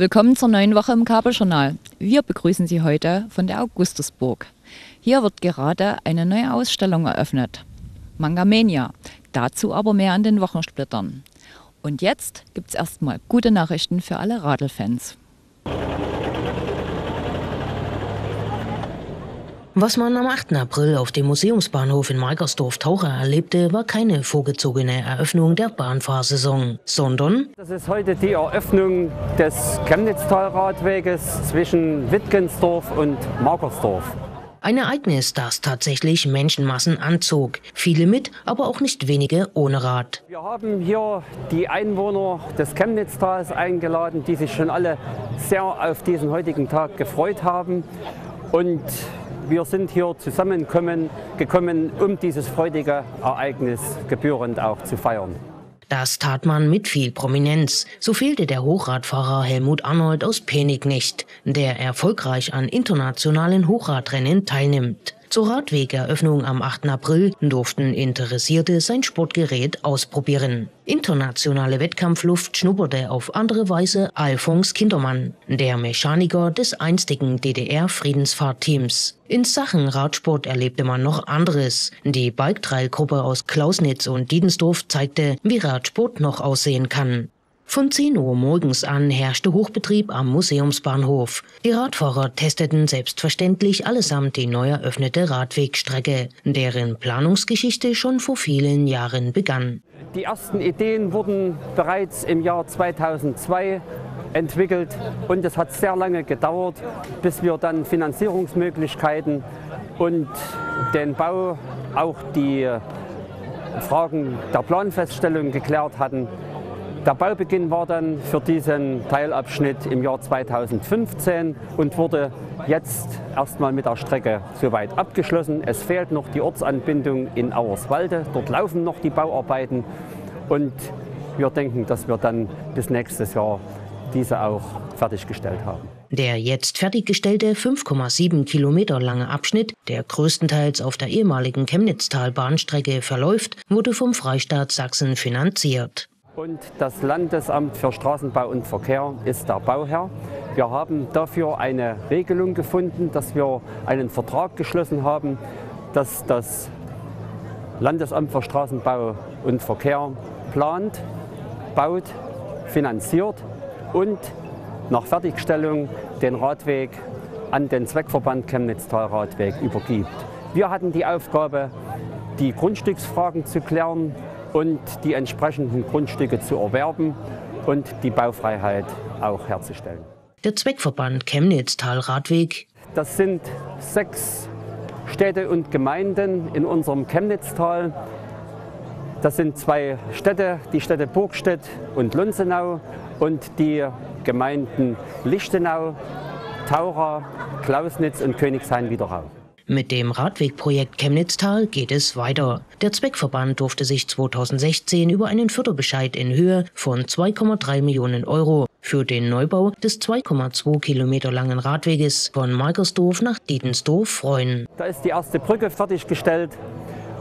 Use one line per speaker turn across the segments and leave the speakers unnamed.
Willkommen zur neuen Woche im Kabeljournal. Wir begrüßen Sie heute von der Augustusburg. Hier wird gerade eine neue Ausstellung eröffnet. Mangamania. Dazu aber mehr an den Wochensplittern. Und jetzt gibt es erstmal gute Nachrichten für alle Radlfans.
Was man am 8. April auf dem Museumsbahnhof in Markersdorf-Taucher erlebte, war keine vorgezogene Eröffnung der Bahnfahrsaison, sondern
Das ist heute die Eröffnung des Chemnitztalradweges zwischen Wittgensdorf und Markersdorf.
ein Ereignis, das tatsächlich Menschenmassen anzog. Viele mit, aber auch nicht wenige ohne Rad.
Wir haben hier die Einwohner des Chemnitztals eingeladen, die sich schon alle sehr auf diesen heutigen Tag gefreut haben. Und wir sind hier zusammengekommen, gekommen, um dieses freudige Ereignis gebührend auch zu feiern.
Das tat man mit viel Prominenz. So fehlte der Hochradfahrer Helmut Arnold aus Penig nicht, der erfolgreich an internationalen Hochradrennen teilnimmt. Zur Radwegeröffnung am 8. April durften Interessierte sein Sportgerät ausprobieren. Internationale Wettkampfluft schnupperte auf andere Weise Alfons Kindermann, der Mechaniker des einstigen DDR-Friedensfahrtteams. In Sachen Radsport erlebte man noch anderes. Die Bike-Trail-Gruppe aus Klausnitz und Diedensdorf zeigte, wie Radsport noch aussehen kann. Von 10 Uhr morgens an herrschte Hochbetrieb am Museumsbahnhof. Die Radfahrer testeten selbstverständlich allesamt die neu eröffnete Radwegstrecke, deren Planungsgeschichte schon vor vielen Jahren begann.
Die ersten Ideen wurden bereits im Jahr 2002 entwickelt und es hat sehr lange gedauert, bis wir dann Finanzierungsmöglichkeiten und den Bau, auch die Fragen der Planfeststellung geklärt hatten. Der Baubeginn war dann für diesen Teilabschnitt im Jahr 2015 und wurde jetzt erstmal mit der Strecke soweit abgeschlossen. Es fehlt noch die Ortsanbindung in Auerswalde. Dort laufen noch die Bauarbeiten und wir denken, dass wir dann bis nächstes Jahr diese auch fertiggestellt haben.
Der jetzt fertiggestellte 5,7 Kilometer lange Abschnitt, der größtenteils auf der ehemaligen Chemnitztal-Bahnstrecke verläuft, wurde vom Freistaat Sachsen finanziert.
Und das Landesamt für Straßenbau und Verkehr ist der Bauherr. Wir haben dafür eine Regelung gefunden, dass wir einen Vertrag geschlossen haben, dass das Landesamt für Straßenbau und Verkehr plant, baut, finanziert und nach Fertigstellung den Radweg an den Zweckverband Chemnitztal Radweg übergibt. Wir hatten die Aufgabe, die Grundstücksfragen zu klären und die entsprechenden Grundstücke zu erwerben und die Baufreiheit auch herzustellen.
Der Zweckverband Chemnitztal-Radweg
Das sind sechs Städte und Gemeinden in unserem Chemnitztal. Das sind zwei Städte, die Städte Burgstedt und Lunzenau und die Gemeinden Lichtenau, Taura, Klausnitz und Königshain-Wiederau.
Mit dem Radwegprojekt Chemnitztal geht es weiter. Der Zweckverband durfte sich 2016 über einen Förderbescheid in Höhe von 2,3 Millionen Euro für den Neubau des 2,2 Kilometer langen Radweges von Markersdorf nach Dietensdorf freuen.
Da ist die erste Brücke fertiggestellt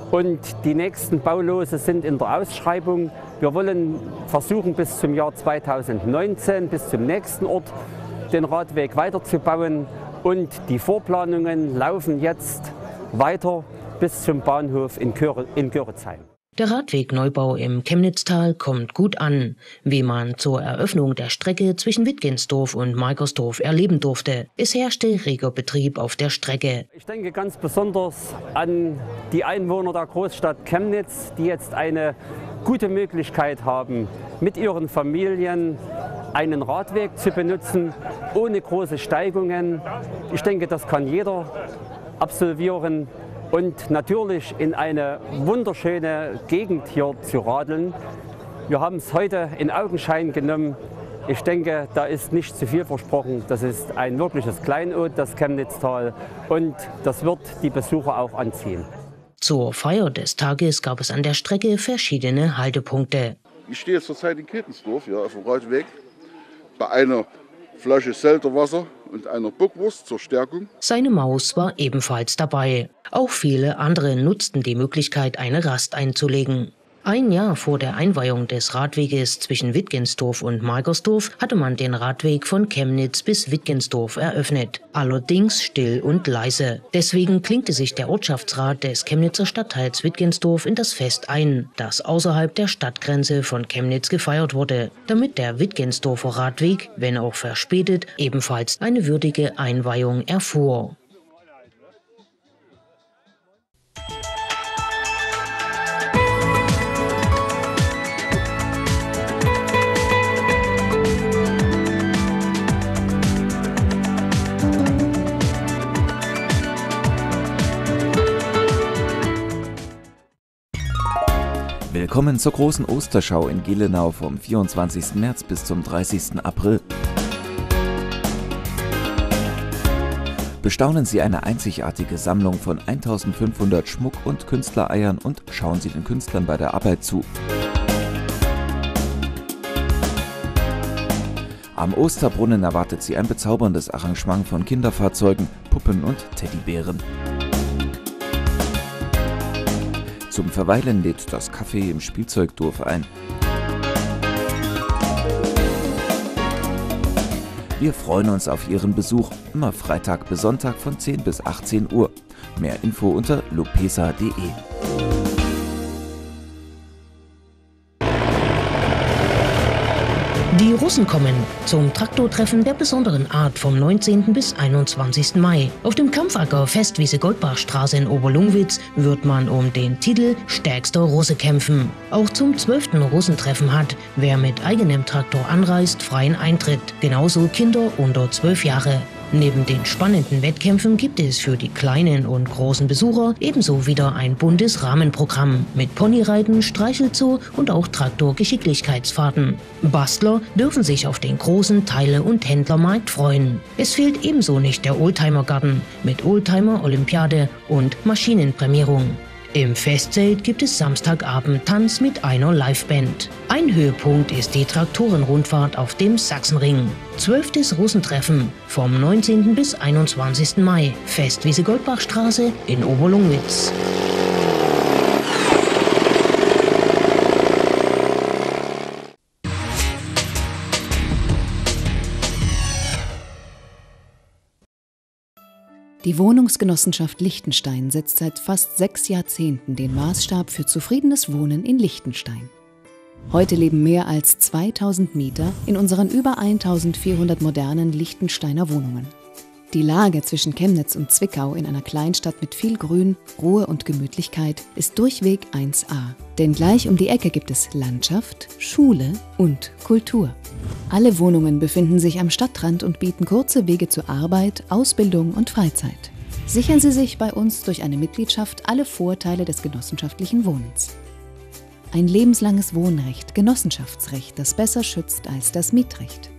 und die nächsten Baulose sind in der Ausschreibung. Wir wollen versuchen, bis zum Jahr 2019, bis zum nächsten Ort, den Radweg weiterzubauen. Und die Vorplanungen laufen jetzt weiter bis zum Bahnhof in, Göretsheim.
Der Radwegneubau im Chemnitztal kommt gut an, wie man zur Eröffnung der Strecke zwischen Wittgensdorf und Markersdorf erleben durfte. Es herrschte reger Betrieb auf der Strecke.
Ich denke ganz besonders an die Einwohner der Großstadt Chemnitz, die jetzt eine gute Möglichkeit haben, mit ihren Familien einen Radweg zu benutzen, ohne große Steigungen. Ich denke, das kann jeder absolvieren und natürlich in eine wunderschöne Gegend hier zu radeln. Wir haben es heute in Augenschein genommen. Ich denke, da ist nicht zu viel versprochen. Das ist ein wirkliches Kleinod, das Chemnitztal, und das wird die Besucher auch anziehen.
Zur Feier des Tages gab es an der Strecke verschiedene Haltepunkte.
Ich stehe zurzeit in Kettensdorf, ja, auf dem Radweg, bei einer Flasche Selterwasser und einer Bockwurst zur Stärkung.
Seine Maus war ebenfalls dabei. Auch viele andere nutzten die Möglichkeit, eine Rast einzulegen. Ein Jahr vor der Einweihung des Radweges zwischen Wittgensdorf und Margersdorf hatte man den Radweg von Chemnitz bis Wittgensdorf eröffnet. Allerdings still und leise. Deswegen klinkte sich der Ortschaftsrat des Chemnitzer Stadtteils Wittgensdorf in das Fest ein, das außerhalb der Stadtgrenze von Chemnitz gefeiert wurde, damit der Wittgensdorfer Radweg, wenn auch verspätet, ebenfalls eine würdige Einweihung erfuhr.
Willkommen zur großen Osterschau in Gelenau vom 24. März bis zum 30. April. Bestaunen Sie eine einzigartige Sammlung von 1500 Schmuck- und Künstlereiern und schauen Sie den Künstlern bei der Arbeit zu. Am Osterbrunnen erwartet Sie ein bezauberndes Arrangement von Kinderfahrzeugen, Puppen und Teddybären. Zum Verweilen lädt das Café im Spielzeugdorf ein. Wir freuen uns auf Ihren Besuch, immer Freitag bis Sonntag von 10 bis 18 Uhr. Mehr Info unter lopesa.de.
Die Russen kommen zum Traktortreffen der besonderen Art vom 19. bis 21. Mai. Auf dem Kampfacker Festwiese Goldbachstraße in Oberlungwitz wird man um den Titel Stärkster Russe kämpfen. Auch zum 12. Russentreffen hat, wer mit eigenem Traktor anreist, freien Eintritt. Genauso Kinder unter 12 Jahre. Neben den spannenden Wettkämpfen gibt es für die kleinen und großen Besucher ebenso wieder ein buntes Rahmenprogramm mit Ponyreiten, Streichelzoo und auch Traktor-Geschicklichkeitsfahrten. Bastler dürfen sich auf den großen Teile- und Händlermarkt freuen. Es fehlt ebenso nicht der Oldtimer-Garten mit Oldtimer-Olympiade und Maschinenprämierung. Im Festzelt gibt es Samstagabend Tanz mit einer Liveband. Ein Höhepunkt ist die Traktorenrundfahrt auf dem Sachsenring. Zwölftes Russentreffen vom 19. bis 21. Mai. Festwiese Goldbachstraße in Oberlungwitz.
Die Wohnungsgenossenschaft Liechtenstein setzt seit fast sechs Jahrzehnten den Maßstab für zufriedenes Wohnen in Liechtenstein. Heute leben mehr als 2000 Mieter in unseren über 1400 modernen Liechtensteiner Wohnungen. Die Lage zwischen Chemnitz und Zwickau in einer Kleinstadt mit viel Grün, Ruhe und Gemütlichkeit ist durchweg 1a. Denn gleich um die Ecke gibt es Landschaft, Schule und Kultur. Alle Wohnungen befinden sich am Stadtrand und bieten kurze Wege zur Arbeit, Ausbildung und Freizeit. Sichern Sie sich bei uns durch eine Mitgliedschaft alle Vorteile des genossenschaftlichen Wohnens. Ein lebenslanges Wohnrecht, Genossenschaftsrecht, das besser schützt als das Mietrecht.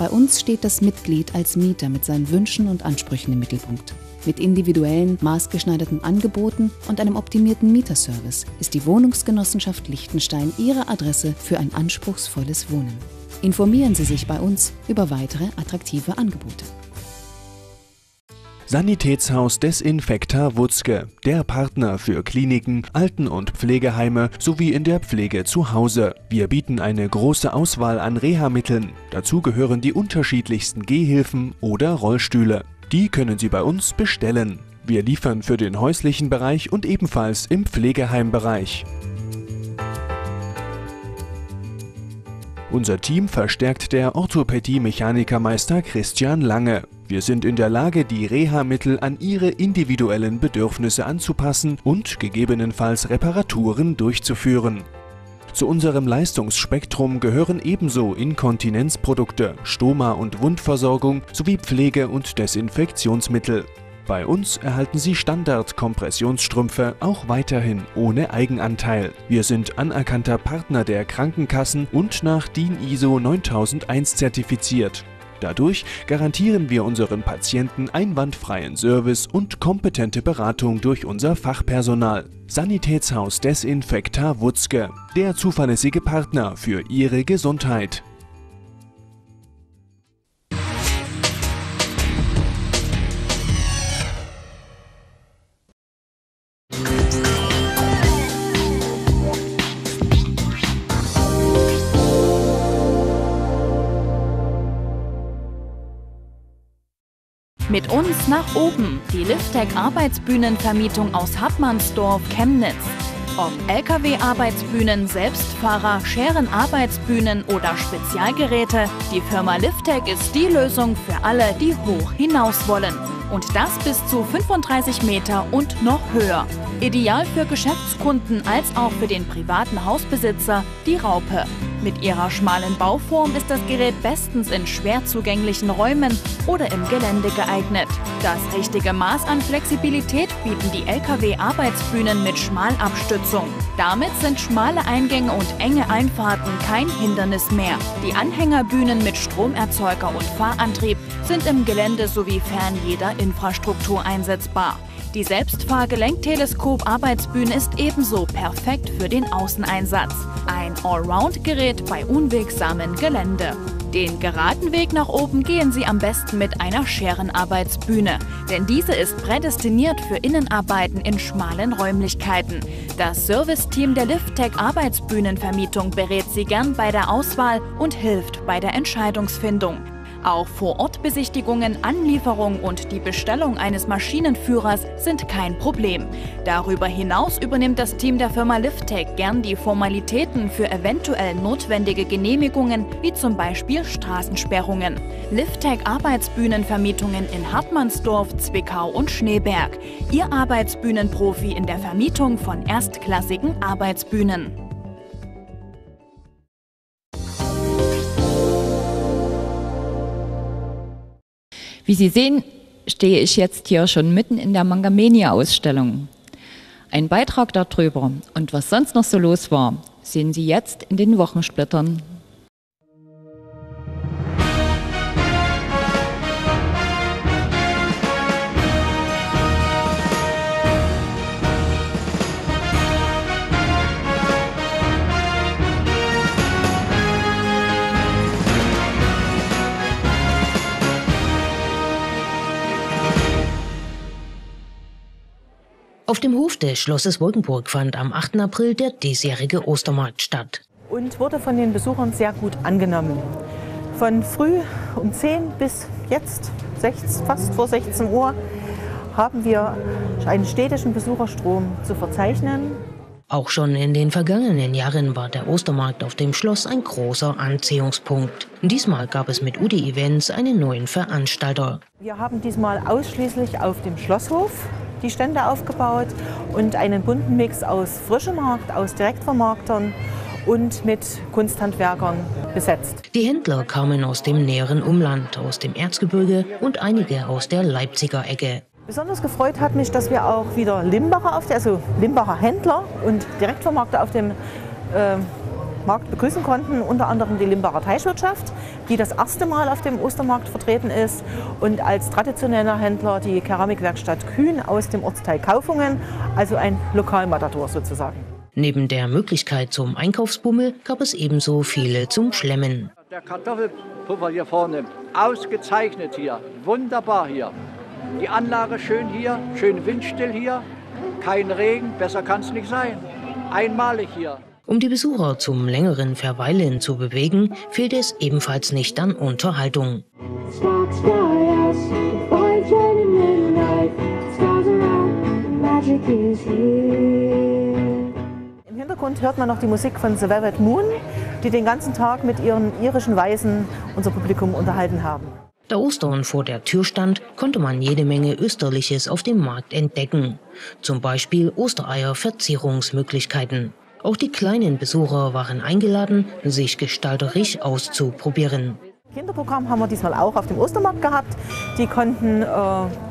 Bei uns steht das Mitglied als Mieter mit seinen Wünschen und Ansprüchen im Mittelpunkt. Mit individuellen, maßgeschneiderten Angeboten und einem optimierten Mieterservice ist die Wohnungsgenossenschaft Liechtenstein Ihre Adresse für ein anspruchsvolles Wohnen. Informieren Sie sich bei uns über weitere attraktive Angebote.
Sanitätshaus Desinfekta Wutzke, der Partner für Kliniken, Alten- und Pflegeheime sowie in der Pflege zu Hause. Wir bieten eine große Auswahl an Reha-Mitteln. Dazu gehören die unterschiedlichsten Gehhilfen oder Rollstühle. Die können Sie bei uns bestellen. Wir liefern für den häuslichen Bereich und ebenfalls im Pflegeheimbereich. Unser Team verstärkt der Orthopädie-Mechanikermeister Christian Lange. Wir sind in der Lage, die Reha-Mittel an Ihre individuellen Bedürfnisse anzupassen und gegebenenfalls Reparaturen durchzuführen. Zu unserem Leistungsspektrum gehören ebenso Inkontinenzprodukte, Stoma- und Wundversorgung sowie Pflege- und Desinfektionsmittel. Bei uns erhalten Sie Standard-Kompressionsstrümpfe auch weiterhin ohne Eigenanteil. Wir sind anerkannter Partner der Krankenkassen und nach DIN ISO 9001 zertifiziert. Dadurch garantieren wir unseren Patienten einwandfreien Service und kompetente Beratung durch unser Fachpersonal. Sanitätshaus Desinfekta Wutzke, der zuverlässige Partner für Ihre Gesundheit.
Mit uns nach oben, die Liftec Arbeitsbühnenvermietung aus Hartmannsdorf, Chemnitz. Ob Lkw-Arbeitsbühnen, Selbstfahrer, Scheren-Arbeitsbühnen oder Spezialgeräte, die Firma Liftec ist die Lösung für alle, die hoch hinaus wollen. Und das bis zu 35 Meter und noch höher. Ideal für Geschäftskunden als auch für den privaten Hausbesitzer, die Raupe. Mit ihrer schmalen Bauform ist das Gerät bestens in schwer zugänglichen Räumen oder im Gelände geeignet. Das richtige Maß an Flexibilität bieten die Lkw-Arbeitsbühnen mit Schmalabstützung. Damit sind schmale Eingänge und enge Einfahrten kein Hindernis mehr. Die Anhängerbühnen mit Stromerzeuger und Fahrantrieb sind im Gelände sowie fern jeder Infrastruktur einsetzbar. Die Selbstfahrgelenkteleskop-Arbeitsbühne ist ebenso perfekt für den Außeneinsatz. Ein Allround-Gerät bei unwegsamen Gelände. Den geraden Weg nach oben gehen Sie am besten mit einer Scherenarbeitsbühne, denn diese ist prädestiniert für Innenarbeiten in schmalen Räumlichkeiten. Das Serviceteam der Lifttech Arbeitsbühnenvermietung berät Sie gern bei der Auswahl und hilft bei der Entscheidungsfindung. Auch Vor-Ort-Besichtigungen, Anlieferung und die Bestellung eines Maschinenführers sind kein Problem. Darüber hinaus übernimmt das Team der Firma Liftec gern die Formalitäten für eventuell notwendige Genehmigungen, wie zum Beispiel Straßensperrungen. Liftec Arbeitsbühnenvermietungen in Hartmannsdorf, Zwickau und Schneeberg. Ihr Arbeitsbühnenprofi in der Vermietung von erstklassigen Arbeitsbühnen.
Wie Sie sehen, stehe ich jetzt hier schon mitten in der Mangamania-Ausstellung. Ein Beitrag darüber und was sonst noch so los war, sehen Sie jetzt in den Wochensplittern
Auf dem Hof des Schlosses Wolkenburg fand am 8. April der diesjährige Ostermarkt statt.
Und wurde von den Besuchern sehr gut angenommen. Von früh um 10 bis jetzt, fast vor 16 Uhr, haben wir einen städtischen Besucherstrom zu verzeichnen.
Auch schon in den vergangenen Jahren war der Ostermarkt auf dem Schloss ein großer Anziehungspunkt. Diesmal gab es mit UDI Events einen neuen Veranstalter.
Wir haben diesmal ausschließlich auf dem Schlosshof die Stände aufgebaut und einen bunten Mix aus frischem Markt, aus Direktvermarktern und mit Kunsthandwerkern besetzt.
Die Händler kamen aus dem näheren Umland, aus dem Erzgebirge und einige aus der Leipziger Ecke.
Besonders gefreut hat mich, dass wir auch wieder Limbacher, auf der, also Limbacher Händler und Direktvermarkter auf dem äh, Markt begrüßen konnten, unter anderem die Limbacher Teichwirtschaft, die das erste Mal auf dem Ostermarkt vertreten ist und als traditioneller Händler die Keramikwerkstatt Kühn aus dem Ortsteil Kaufungen, also ein Lokalmatador sozusagen.
Neben der Möglichkeit zum Einkaufsbummel gab es ebenso viele zum Schlemmen.
Der Kartoffelpuffer hier vorne, ausgezeichnet hier, wunderbar hier. Die Anlage schön hier, schön windstill hier, kein Regen, besser kann es nicht sein. Einmalig hier.
Um die Besucher zum längeren Verweilen zu bewegen, fehlt es ebenfalls nicht an Unterhaltung.
Im Hintergrund hört man noch die Musik von The Velvet Moon, die den ganzen Tag mit ihren irischen Weisen unser Publikum unterhalten haben.
Da Ostern vor der Tür stand, konnte man jede Menge Österliches auf dem Markt entdecken. Zum Beispiel Ostereier-Verzierungsmöglichkeiten. Auch die kleinen Besucher waren eingeladen, sich gestalterisch auszuprobieren.
Kinderprogramm haben wir diesmal auch auf dem Ostermarkt gehabt. Die konnten äh,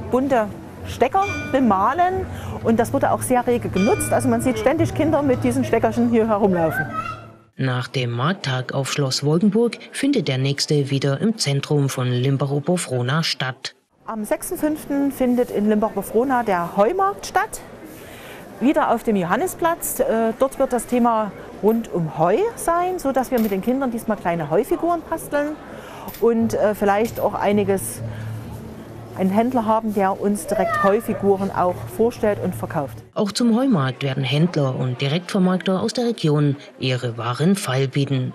bunte Stecker bemalen und das wurde auch sehr rege genutzt. Also man sieht ständig Kinder mit diesen Steckerchen hier herumlaufen.
Nach dem Markttag auf Schloss Wolkenburg findet der nächste wieder im Zentrum von Limbacher-Bofrona statt.
Am 6.5. findet in Limbacher-Bofrona der Heumarkt statt wieder auf dem Johannesplatz. Äh, dort wird das Thema rund um Heu sein, sodass wir mit den Kindern diesmal kleine Heufiguren basteln und äh, vielleicht auch einiges, einen Händler haben, der uns direkt Heufiguren auch vorstellt und verkauft.
Auch zum Heumarkt werden Händler und Direktvermarkter aus der Region ihre Waren feilbieten.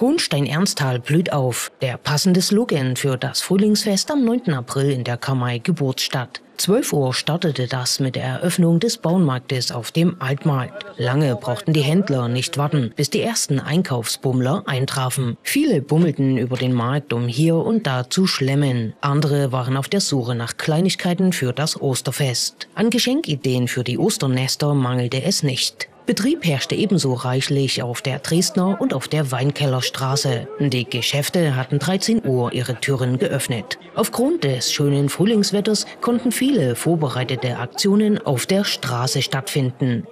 Hohenstein-Ernsthal blüht auf. Der passende Slogan für das Frühlingsfest am 9. April in der Kamai Geburtsstadt. 12 Uhr startete das mit der Eröffnung des Bauernmarktes auf dem Altmarkt. Lange brauchten die Händler nicht warten, bis die ersten Einkaufsbummler eintrafen. Viele bummelten über den Markt, um hier und da zu schlemmen. Andere waren auf der Suche nach Kleinigkeiten für das Osterfest. An Geschenkideen für die Osternester mangelte es nicht. Betrieb herrschte ebenso reichlich auf der Dresdner und auf der Weinkellerstraße. Die Geschäfte hatten 13 Uhr ihre Türen geöffnet. Aufgrund des schönen Frühlingswetters konnten viele vorbereitete Aktionen auf der Straße stattfinden.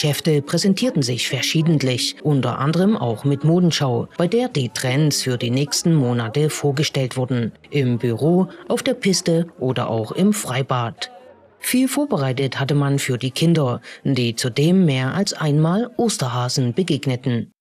Geschäfte präsentierten sich verschiedentlich, unter anderem auch mit Modenschau, bei der die Trends für die nächsten Monate vorgestellt wurden. Im Büro, auf der Piste oder auch im Freibad. Viel vorbereitet hatte man für die Kinder, die zudem mehr als einmal Osterhasen begegneten.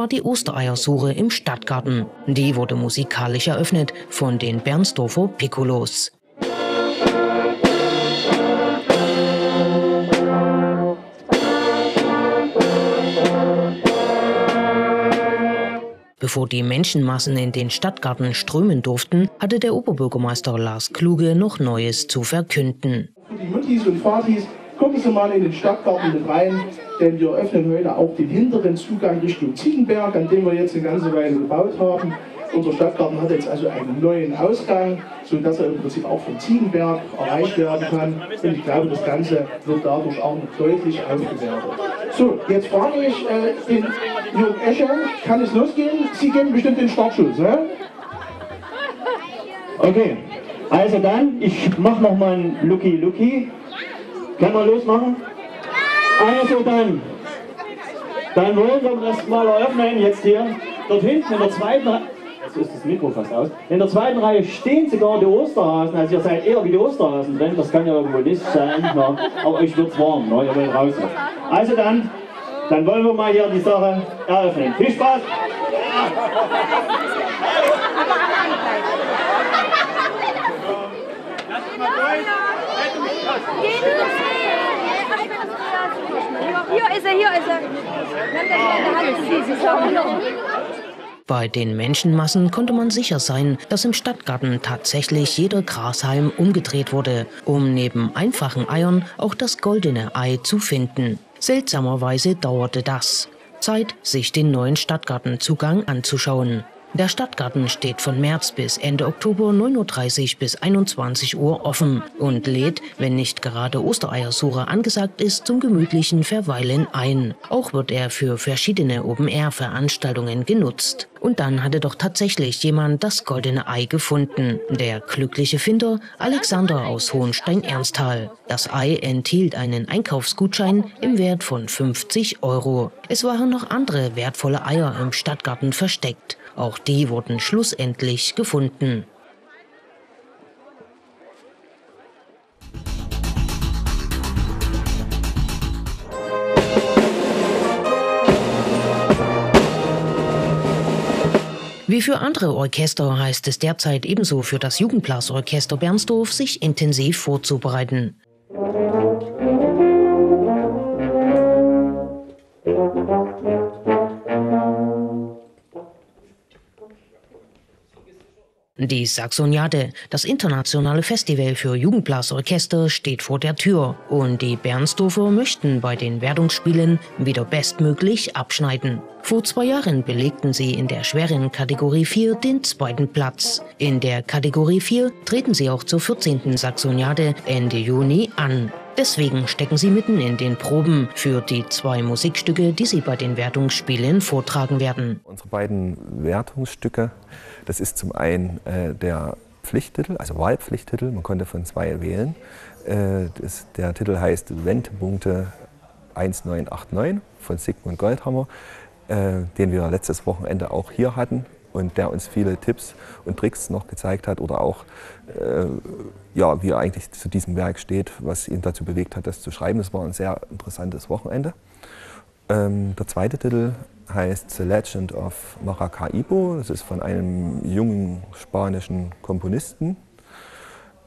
War die Ostereiersuche im Stadtgarten. Die wurde musikalisch eröffnet von den Bernsdorfer Piccolos. Bevor die Menschenmassen in den Stadtgarten strömen durften, hatte der Oberbürgermeister Lars Kluge noch Neues zu verkünden.
Die Muttis und Vatis, gucken Sie mal in den Stadtgarten mit rein, denn wir öffnen heute auch den hinteren Zugang Richtung Ziegenberg, an dem wir jetzt eine ganze Weile gebaut haben. Unser Stadtgarten hat jetzt also einen neuen Ausgang, sodass er im Prinzip auch vom Ziegenberg erreicht werden kann. Und ich glaube, das Ganze wird dadurch auch noch deutlich aufgewertet. So, jetzt frage ich äh, den Jürgen Esche, kann es losgehen? Sie geben bestimmt den Startschuss, ne?
Okay, also dann, ich mache nochmal ein Lucky Lucky. Können wir losmachen? Also dann, dann wollen wir das mal eröffnen, jetzt hier. Dort hinten in der zweiten Reihe, jetzt ist das Mikro fast aus, in der zweiten Reihe stehen sogar die Osterhasen, also ihr seid eher wie die Osterhasen drin, das kann ja irgendwo nicht sein, na, aber euch wird's warm, na, ihr wollt raus. Also dann, dann wollen wir mal hier die Sache eröffnen. Viel Spaß!
Hier ist er, hier ist er.
Bei den Menschenmassen konnte man sicher sein, dass im Stadtgarten tatsächlich jeder Grashalm umgedreht wurde, um neben einfachen Eiern auch das goldene Ei zu finden. Seltsamerweise dauerte das. Zeit, sich den neuen Stadtgartenzugang anzuschauen. Der Stadtgarten steht von März bis Ende Oktober 9.30 Uhr bis 21 Uhr offen und lädt, wenn nicht gerade Ostereiersuche angesagt ist, zum gemütlichen Verweilen ein. Auch wird er für verschiedene Open-Air-Veranstaltungen genutzt. Und dann hatte doch tatsächlich jemand das goldene Ei gefunden. Der glückliche Finder Alexander aus Hohenstein-Ernsthal. Das Ei enthielt einen Einkaufsgutschein im Wert von 50 Euro. Es waren noch andere wertvolle Eier im Stadtgarten versteckt. Auch die wurden schlussendlich gefunden. Wie für andere Orchester heißt es derzeit ebenso für das Jugendblasorchester Bernsdorf, sich intensiv vorzubereiten. Die Saxoniade, das internationale Festival für Jugendblasorchester, steht vor der Tür und die Bernsdorfer möchten bei den Wertungsspielen wieder bestmöglich abschneiden. Vor zwei Jahren belegten sie in der schweren Kategorie 4 den zweiten Platz. In der Kategorie 4 treten sie auch zur 14. Saxoniade Ende Juni an. Deswegen stecken sie mitten in den Proben für die zwei Musikstücke, die sie bei den Wertungsspielen vortragen werden.
Unsere beiden Wertungsstücke, das ist zum einen äh, der Pflichttitel, also Wahlpflichttitel, man konnte von zwei wählen. Äh, das, der Titel heißt Wendepunkte 1989 von Sigmund Goldhammer, äh, den wir letztes Wochenende auch hier hatten und der uns viele Tipps und Tricks noch gezeigt hat oder auch, äh, ja, wie er eigentlich zu diesem Werk steht, was ihn dazu bewegt hat, das zu schreiben. Es war ein sehr interessantes Wochenende. Ähm, der zweite Titel heißt The Legend of Maracaibo. Das ist von einem jungen spanischen Komponisten,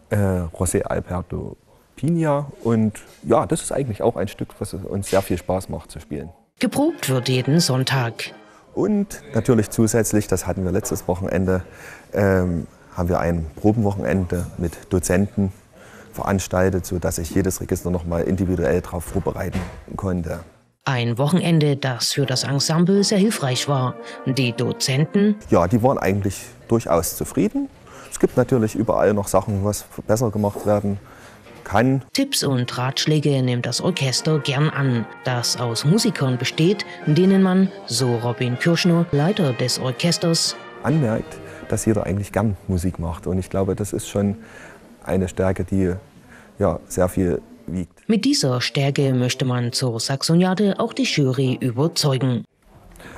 äh, José Alberto Pina. Und ja, das ist eigentlich auch ein Stück, was uns sehr viel Spaß macht zu spielen.
Geprobt wird jeden Sonntag.
Und natürlich zusätzlich, das hatten wir letztes Wochenende, ähm, haben wir ein Probenwochenende mit Dozenten veranstaltet, sodass ich jedes Register nochmal individuell darauf vorbereiten konnte.
Ein Wochenende, das für das Ensemble sehr hilfreich war. Die Dozenten?
Ja, die waren eigentlich durchaus zufrieden. Es gibt natürlich überall noch Sachen, was besser gemacht werden kann.
Tipps und Ratschläge nimmt das Orchester gern an, das aus Musikern besteht, denen man, so Robin Kirschner, Leiter des Orchesters,
anmerkt, dass jeder eigentlich gern Musik macht. Und ich glaube, das ist schon eine Stärke, die ja, sehr viel wiegt.
Mit dieser Stärke möchte man zur Saxoniade auch die Jury überzeugen.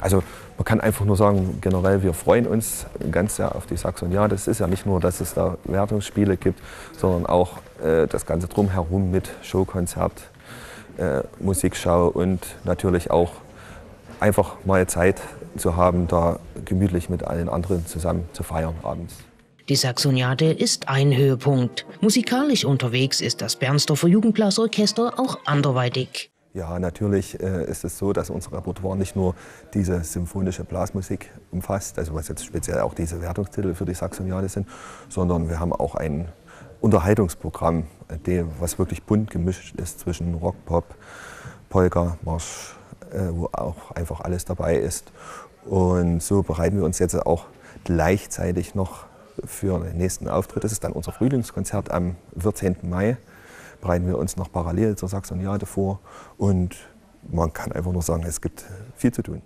Also man kann einfach nur sagen, generell, wir freuen uns ganz sehr auf die Saxoniade. Es ist ja nicht nur, dass es da Wertungsspiele gibt, sondern auch äh, das Ganze drumherum mit Showkonzert, äh, Musikschau und natürlich auch einfach mal Zeit zu haben, da gemütlich mit allen anderen zusammen zu feiern abends.
Die Saxoniade ist ein Höhepunkt. Musikalisch unterwegs ist das Bernsdorfer Jugendblasorchester auch anderweitig.
Ja, natürlich äh, ist es so, dass unser Repertoire nicht nur diese symphonische Blasmusik umfasst, also was jetzt speziell auch diese Wertungstitel für die Saxoniade sind, sondern wir haben auch ein Unterhaltungsprogramm, was wirklich bunt gemischt ist zwischen Rock, Pop, Polka, Marsch, äh, wo auch einfach alles dabei ist. Und so bereiten wir uns jetzt auch gleichzeitig noch für den nächsten Auftritt. Das ist dann unser Frühlingskonzert am 14. Mai bereiten wir uns noch parallel zur Saxoniade vor. Und man kann einfach nur sagen, es gibt viel zu tun.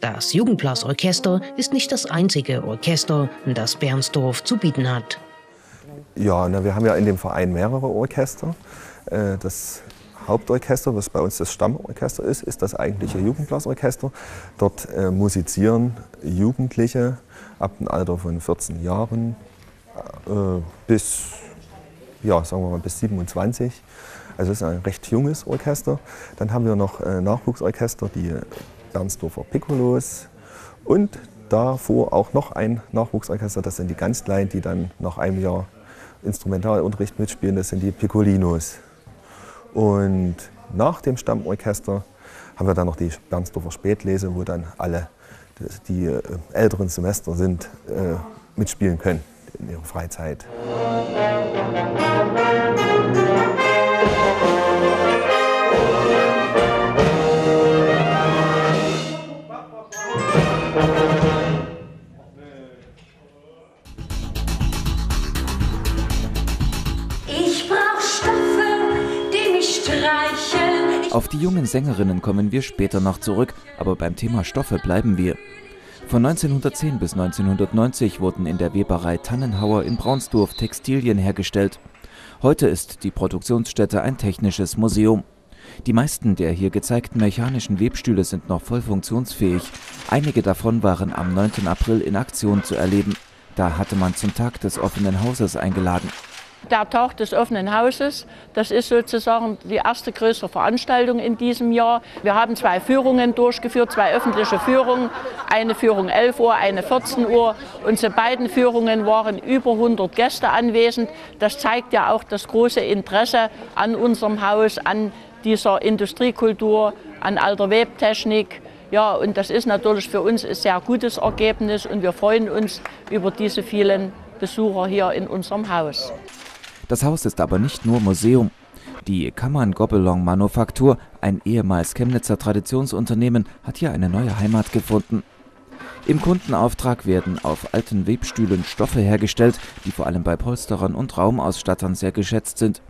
Das Jugendblasorchester ist nicht das einzige Orchester, das Bernsdorf zu bieten hat.
Ja, na, wir haben ja in dem Verein mehrere Orchester. Äh, das Hauptorchester, was bei uns das Stammorchester ist, ist das eigentliche Jugendblasorchester. Dort äh, musizieren Jugendliche ab dem Alter von 14 Jahren äh, bis, ja, sagen wir mal, bis 27. Also es ist ein recht junges Orchester. Dann haben wir noch Nachwuchsorchester, die Bernsdorfer Piccolos und davor auch noch ein Nachwuchsorchester, das sind die ganz kleinen, die dann nach einem Jahr Instrumentalunterricht mitspielen, das sind die Piccolinos. Und nach dem Stammorchester haben wir dann noch die Bernsdorfer Spätlese, wo dann alle, die äh, älteren Semester sind, äh, mitspielen können in ihrer Freizeit.
Auf die jungen Sängerinnen kommen wir später noch zurück, aber beim Thema Stoffe bleiben wir. Von 1910 bis 1990 wurden in der Weberei Tannenhauer in Braunsdorf Textilien hergestellt. Heute ist die Produktionsstätte ein technisches Museum. Die meisten der hier gezeigten mechanischen Webstühle sind noch voll funktionsfähig. Einige davon waren am 9. April in Aktion zu erleben. Da hatte man zum Tag des offenen Hauses eingeladen.
Der Tag des offenen Hauses, das ist sozusagen die erste größere Veranstaltung in diesem Jahr. Wir haben zwei Führungen durchgeführt, zwei öffentliche Führungen. Eine Führung 11 Uhr, eine 14 Uhr. Zu beiden Führungen waren über 100 Gäste anwesend. Das zeigt ja auch das große Interesse an unserem Haus, an dieser Industriekultur, an alter Webtechnik. Ja, und das ist natürlich für uns ein sehr gutes Ergebnis und wir freuen uns über diese vielen Besucher hier in unserem Haus.
Das Haus ist aber nicht nur Museum. Die Kammern Gobelong Manufaktur, ein ehemals Chemnitzer Traditionsunternehmen, hat hier eine neue Heimat gefunden. Im Kundenauftrag werden auf alten Webstühlen Stoffe hergestellt, die vor allem bei Polsterern und Raumausstattern sehr geschätzt sind.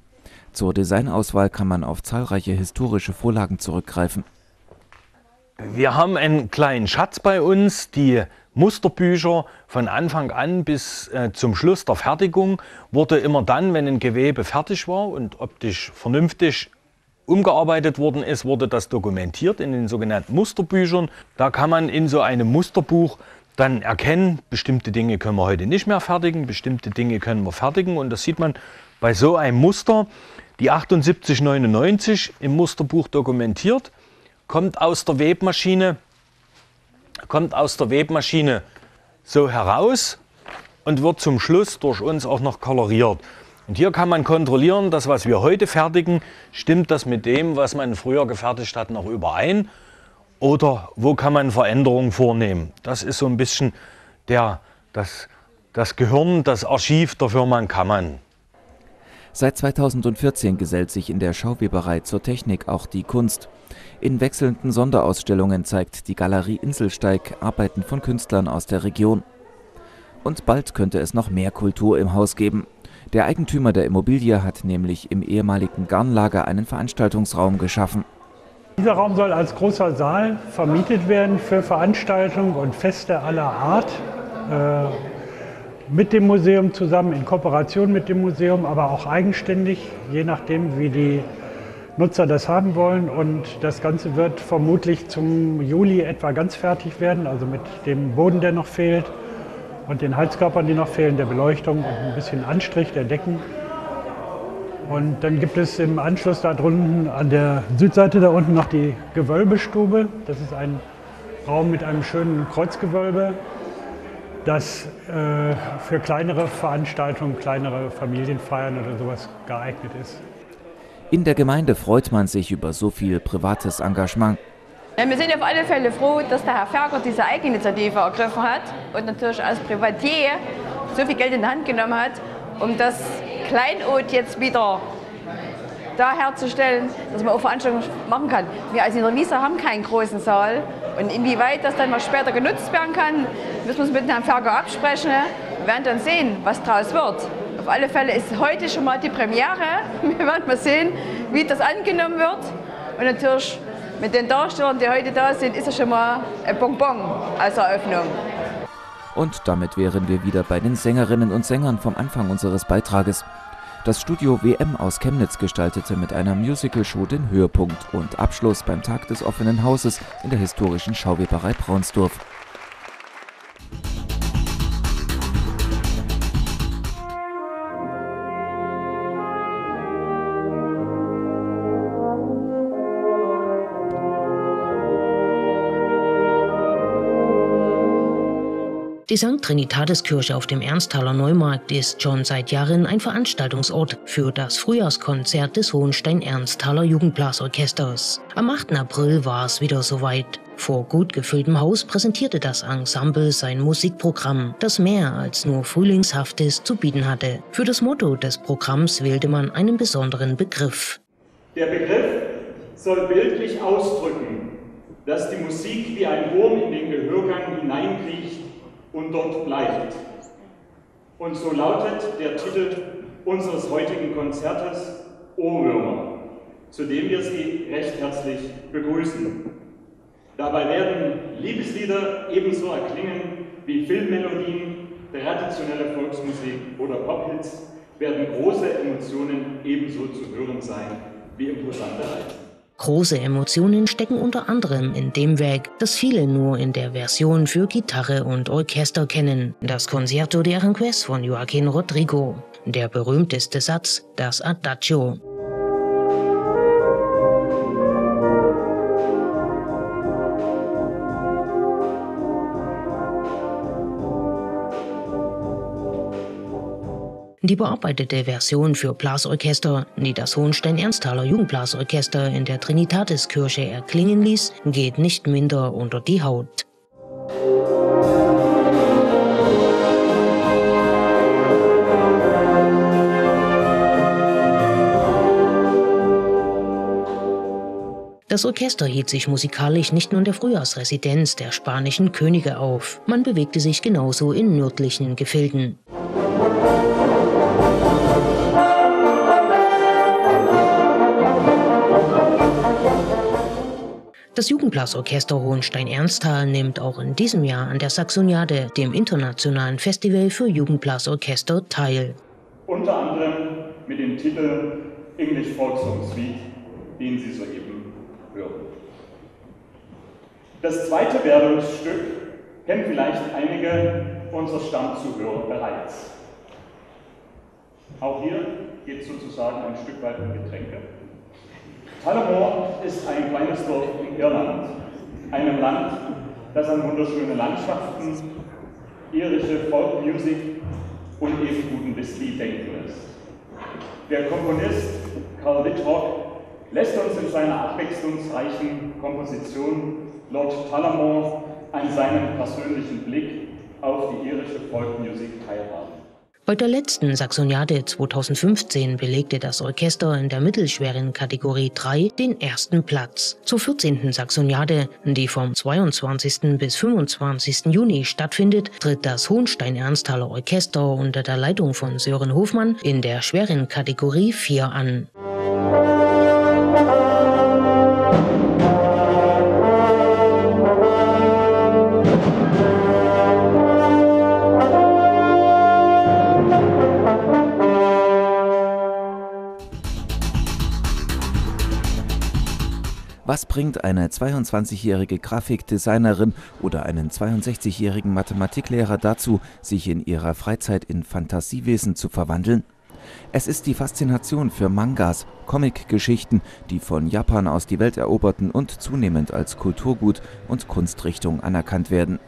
Zur Designauswahl kann man auf zahlreiche historische Vorlagen zurückgreifen.
Wir haben einen kleinen Schatz bei uns, die Musterbücher von Anfang an bis äh, zum Schluss der Fertigung wurde immer dann, wenn ein Gewebe fertig war und optisch vernünftig umgearbeitet worden ist, wurde das dokumentiert in den sogenannten Musterbüchern. Da kann man in so einem Musterbuch dann erkennen, bestimmte Dinge können wir heute nicht mehr fertigen, bestimmte Dinge können wir fertigen. Und das sieht man bei so einem Muster, die 7899 im Musterbuch dokumentiert, kommt aus der Webmaschine kommt aus der Webmaschine so heraus und wird zum Schluss durch uns auch noch koloriert. Und hier kann man kontrollieren, dass was wir heute fertigen, stimmt das mit dem, was man früher gefertigt hat, noch überein? Oder wo kann man Veränderungen vornehmen? Das ist so ein bisschen der, das, das Gehirn, das Archiv der Firma Kammern.
Seit 2014 gesellt sich in der Schauweberei zur Technik auch die Kunst. In wechselnden Sonderausstellungen zeigt die Galerie Inselsteig Arbeiten von Künstlern aus der Region. Und bald könnte es noch mehr Kultur im Haus geben. Der Eigentümer der Immobilie hat nämlich im ehemaligen Garnlager einen Veranstaltungsraum geschaffen.
Dieser Raum soll als großer Saal vermietet werden für Veranstaltungen und Feste aller Art. Mit dem Museum zusammen, in Kooperation mit dem Museum, aber auch eigenständig, je nachdem, wie die Nutzer das haben wollen. Und das Ganze wird vermutlich zum Juli etwa ganz fertig werden, also mit dem Boden, der noch fehlt und den Heizkörpern, die noch fehlen, der Beleuchtung und ein bisschen Anstrich der Decken. Und dann gibt es im Anschluss da drunten an der Südseite da unten noch die Gewölbestube. Das ist ein Raum mit einem schönen Kreuzgewölbe, das äh, für kleinere Veranstaltungen, kleinere Familienfeiern oder sowas geeignet ist.
In der Gemeinde freut man sich über so viel privates Engagement.
Ja, wir sind auf alle Fälle froh, dass der Herr Ferger diese Eigeninitiative ergriffen hat und natürlich als Privatier so viel Geld in die Hand genommen hat, um das Kleinod jetzt wieder da herzustellen, dass man auch Veranstaltungen machen kann. Wir als in der Wiese haben keinen großen Saal und inwieweit das dann mal später genutzt werden kann, müssen wir uns mit Herrn Ferger absprechen. Wir werden dann sehen, was daraus wird. Auf alle Fälle ist heute schon mal die Premiere. Wir werden mal sehen, wie das angenommen wird. Und natürlich mit den Darstellern, die heute da sind, ist es schon mal ein Bonbon als Eröffnung.
Und damit wären wir wieder bei den Sängerinnen und Sängern vom Anfang unseres Beitrages. Das Studio WM aus Chemnitz gestaltete mit einer Musical-Show den Höhepunkt und Abschluss beim Tag des offenen Hauses in der historischen Schauweberei Braunsdorf.
Die St. Trinitatiskirche auf dem Ernsthaler Neumarkt ist schon seit Jahren ein Veranstaltungsort für das Frühjahrskonzert des Hohenstein-Ernsthaler Jugendblasorchesters. Am 8. April war es wieder soweit. Vor gut gefülltem Haus präsentierte das Ensemble sein Musikprogramm, das mehr als nur Frühlingshaftes zu bieten hatte. Für das Motto des Programms wählte man einen besonderen Begriff.
Der Begriff soll bildlich ausdrücken, dass die Musik wie ein Wurm in den Gehörgang hineinkriecht und dort bleibt. Und so lautet der Titel unseres heutigen Konzertes Ohrwürmer, zu dem wir Sie recht herzlich begrüßen. Dabei werden Liebeslieder ebenso erklingen wie Filmmelodien, traditionelle Volksmusik oder Pophits, werden große Emotionen ebenso zu hören sein wie imposante Reisen.
Große Emotionen stecken unter anderem in dem Werk, das viele nur in der Version für Gitarre und Orchester kennen, das Concerto de Aranjuez von Joaquín Rodrigo. Der berühmteste Satz, das Adagio. Die bearbeitete Version für Blasorchester, die das Hohenstein-Ernsthaler Jugendblasorchester in der Trinitatiskirche erklingen ließ, geht nicht minder unter die Haut. Das Orchester hielt sich musikalisch nicht nur in der Frühjahrsresidenz der spanischen Könige auf, man bewegte sich genauso in nördlichen Gefilden. Das Jugendblasorchester Hohenstein-Ernsthal nimmt auch in diesem Jahr an der Saxoniade, dem internationalen Festival für Jugendblasorchester, teil.
Unter anderem mit dem Titel English Folk Song Suite, den Sie soeben hörten. Das zweite Werbungsstück kennen vielleicht einige unserer Stammzuhörer bereits. Auch hier geht es sozusagen ein Stück weit um Getränke. Tullamore ist ein kleines Dorf in Irland, einem Land, das an wunderschöne Landschaften, irische Folkmusik und eben guten Whisky denken lässt. Der Komponist Carl Whitrock lässt uns in seiner abwechslungsreichen Komposition Lord Tullamore an seinem persönlichen Blick auf die irische Folkmusik teilhaben.
Bei der letzten Saxoniade 2015 belegte das Orchester in der mittelschweren Kategorie 3 den ersten Platz. Zur 14. Saxoniade, die vom 22. bis 25. Juni stattfindet, tritt das Hohenstein-Ernsthaler Orchester unter der Leitung von Sören Hofmann in der schweren Kategorie 4 an.
Was bringt eine 22-jährige Grafikdesignerin oder einen 62-jährigen Mathematiklehrer dazu, sich in ihrer Freizeit in Fantasiewesen zu verwandeln? Es ist die Faszination für Mangas, Comic-Geschichten, die von Japan aus die Welt eroberten und zunehmend als Kulturgut und Kunstrichtung anerkannt werden.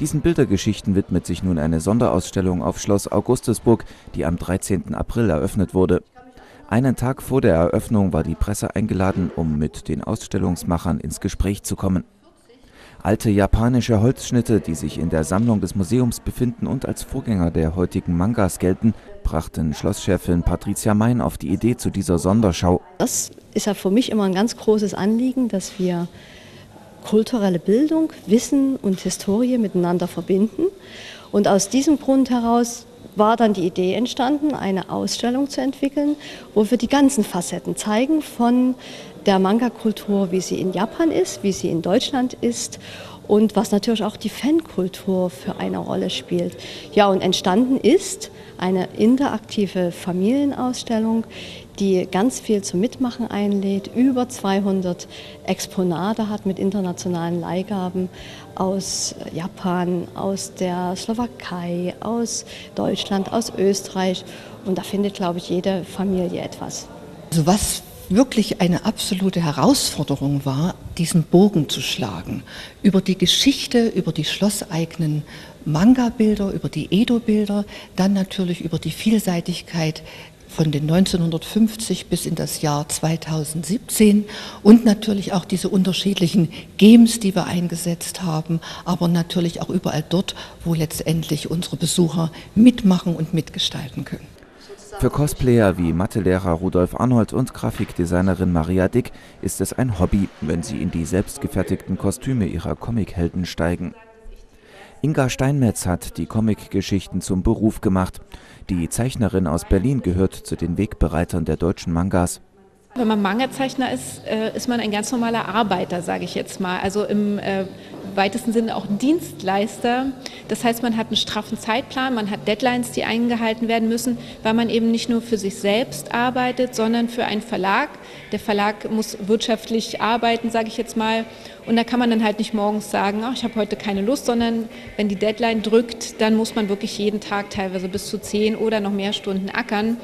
Diesen Bildergeschichten widmet sich nun eine Sonderausstellung auf Schloss Augustusburg, die am 13. April eröffnet wurde. Einen Tag vor der Eröffnung war die Presse eingeladen, um mit den Ausstellungsmachern ins Gespräch zu kommen. Alte japanische Holzschnitte, die sich in der Sammlung des Museums befinden und als Vorgänger der heutigen Mangas gelten, brachten Schlosschefin Patricia Mein auf die Idee zu dieser Sonderschau.
Das ist ja für mich immer ein ganz großes Anliegen, dass wir kulturelle Bildung, Wissen und Historie miteinander verbinden. Und aus diesem Grund heraus war dann die Idee entstanden, eine Ausstellung zu entwickeln, wo wir die ganzen Facetten zeigen von der Manga-Kultur, wie sie in Japan ist, wie sie in Deutschland ist und was natürlich auch die Fankultur für eine Rolle spielt. Ja, und entstanden ist eine interaktive Familienausstellung, die ganz viel zum Mitmachen einlädt, über 200 Exponate hat mit internationalen Leihgaben aus Japan, aus der Slowakei, aus Deutschland, aus Österreich. Und da findet, glaube ich, jede Familie etwas.
Also was wirklich eine absolute Herausforderung war, diesen Bogen zu schlagen. Über die Geschichte, über die schlosseigenen Manga-Bilder, über die Edo-Bilder, dann natürlich über die Vielseitigkeit von den 1950 bis in das Jahr 2017 und natürlich auch diese unterschiedlichen Games, die wir eingesetzt haben, aber natürlich auch überall dort, wo letztendlich unsere Besucher mitmachen und mitgestalten können.
Für Cosplayer wie Mathelehrer Rudolf Arnold und Grafikdesignerin Maria Dick ist es ein Hobby, wenn sie in die selbstgefertigten Kostüme ihrer Comichelden steigen. Inga Steinmetz hat die Comicgeschichten zum Beruf gemacht. Die Zeichnerin aus Berlin gehört zu den Wegbereitern der deutschen Mangas.
Wenn man Manga-Zeichner ist, äh, ist man ein ganz normaler Arbeiter, sage ich jetzt mal. Also im äh,
weitesten Sinne auch Dienstleister. Das heißt, man hat einen straffen Zeitplan, man hat Deadlines, die eingehalten werden müssen, weil man eben nicht nur für sich selbst arbeitet, sondern für einen Verlag. Der Verlag muss wirtschaftlich arbeiten, sage ich jetzt mal. Und da kann man dann halt nicht morgens sagen, ach, ich habe heute keine Lust, sondern wenn die Deadline drückt, dann muss man wirklich jeden Tag teilweise bis zu zehn oder noch mehr Stunden ackern.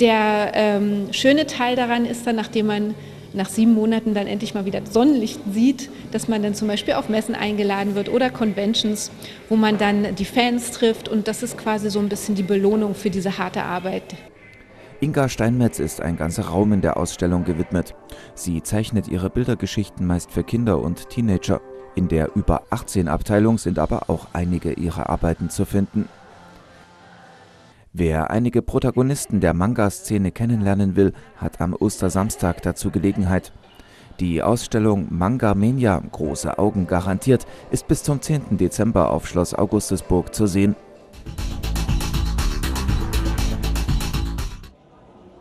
Der ähm, schöne Teil daran ist dann, nachdem man nach sieben Monaten dann endlich mal wieder Sonnenlicht sieht, dass man dann zum Beispiel auf Messen eingeladen wird oder Conventions, wo man dann die Fans trifft und das ist quasi so ein bisschen die Belohnung für diese harte Arbeit.
Inga Steinmetz ist ein ganzer Raum in der Ausstellung gewidmet. Sie zeichnet ihre Bildergeschichten meist für Kinder und Teenager. In der über 18 Abteilung sind aber auch einige ihrer Arbeiten zu finden. Wer einige Protagonisten der Manga-Szene kennenlernen will, hat am Ostersamstag dazu Gelegenheit. Die Ausstellung Manga Mania, große Augen garantiert, ist bis zum 10. Dezember auf Schloss Augustusburg zu sehen.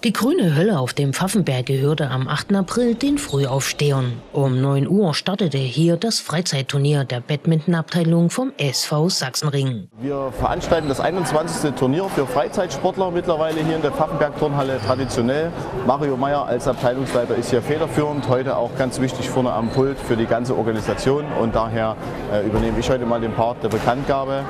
Die grüne Hölle auf dem Pfaffenberg gehörte am 8. April den Frühaufstehern. Um 9 Uhr startete hier das Freizeitturnier der Badmintonabteilung vom SV Sachsenring.
Wir veranstalten das 21. Turnier für Freizeitsportler mittlerweile hier in der Pfaffenberg-Turnhalle traditionell. Mario Meyer als Abteilungsleiter ist hier federführend, heute auch ganz wichtig vorne am Pult für die ganze Organisation und daher äh, übernehme ich heute mal den Part der Bekanntgabe.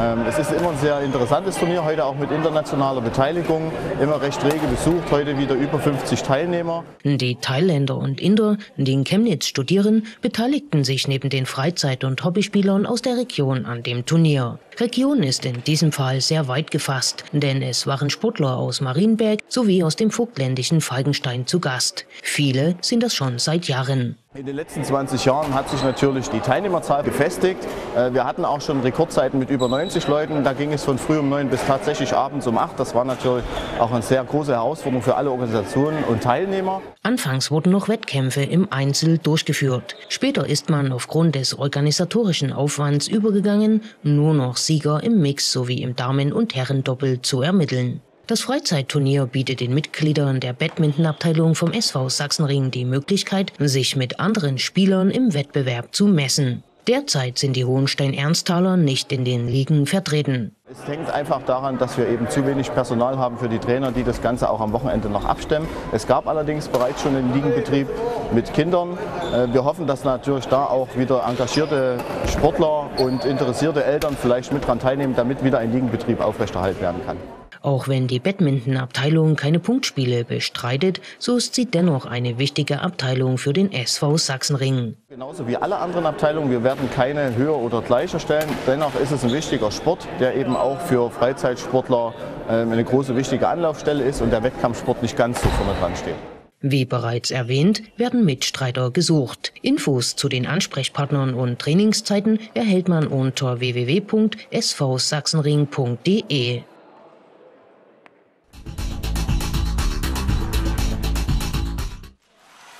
Ähm, es ist immer ein sehr interessantes Turnier, heute auch mit internationaler Beteiligung, immer recht rege Besuch besucht heute wieder über 50 Teilnehmer.
Die Thailänder und Inder, die in Chemnitz studieren, beteiligten sich neben den Freizeit- und Hobbyspielern aus der Region an dem Turnier. Region ist in diesem Fall sehr weit gefasst, denn es waren Sportler aus Marienberg sowie aus dem vogtländischen Falkenstein zu Gast. Viele sind das schon seit Jahren.
In den letzten 20 Jahren hat sich natürlich die Teilnehmerzahl gefestigt. Äh, wir hatten auch schon Rekordzeiten mit über 90 Leuten. Da ging es von früh um 9 bis tatsächlich abends um 8. Das war natürlich auch eine sehr große Herausforderung für alle Organisationen und Teilnehmer.
Anfangs wurden noch Wettkämpfe im Einzel durchgeführt. Später ist man aufgrund des organisatorischen Aufwands übergegangen, nur noch Sieger im Mix sowie im Damen- und Herrendoppel zu ermitteln. Das Freizeitturnier bietet den Mitgliedern der Badmintonabteilung vom SV Sachsenring die Möglichkeit, sich mit anderen Spielern im Wettbewerb zu messen. Derzeit sind die Hohenstein-Ernsthaler nicht in den Ligen vertreten.
Es hängt einfach daran, dass wir eben zu wenig Personal haben für die Trainer, die das Ganze auch am Wochenende noch abstemmen. Es gab allerdings bereits schon einen Ligenbetrieb mit Kindern. Äh, wir hoffen, dass natürlich da auch wieder engagierte Sportler und interessierte Eltern vielleicht mit daran teilnehmen, damit wieder ein Ligenbetrieb aufrechterhalten werden kann.
Auch wenn die Badminton-Abteilung keine Punktspiele bestreitet, so ist sie dennoch eine wichtige Abteilung für den SV Sachsenring.
Genauso wie alle anderen Abteilungen, wir werden keine höher oder gleicher stellen. Dennoch ist es ein wichtiger Sport, der eben auch für Freizeitsportler ähm, eine große wichtige Anlaufstelle ist und der Wettkampfsport nicht ganz so vorne dran steht.
Wie bereits erwähnt, werden Mitstreiter gesucht. Infos zu den Ansprechpartnern und Trainingszeiten erhält man unter www.svsachsenring.de.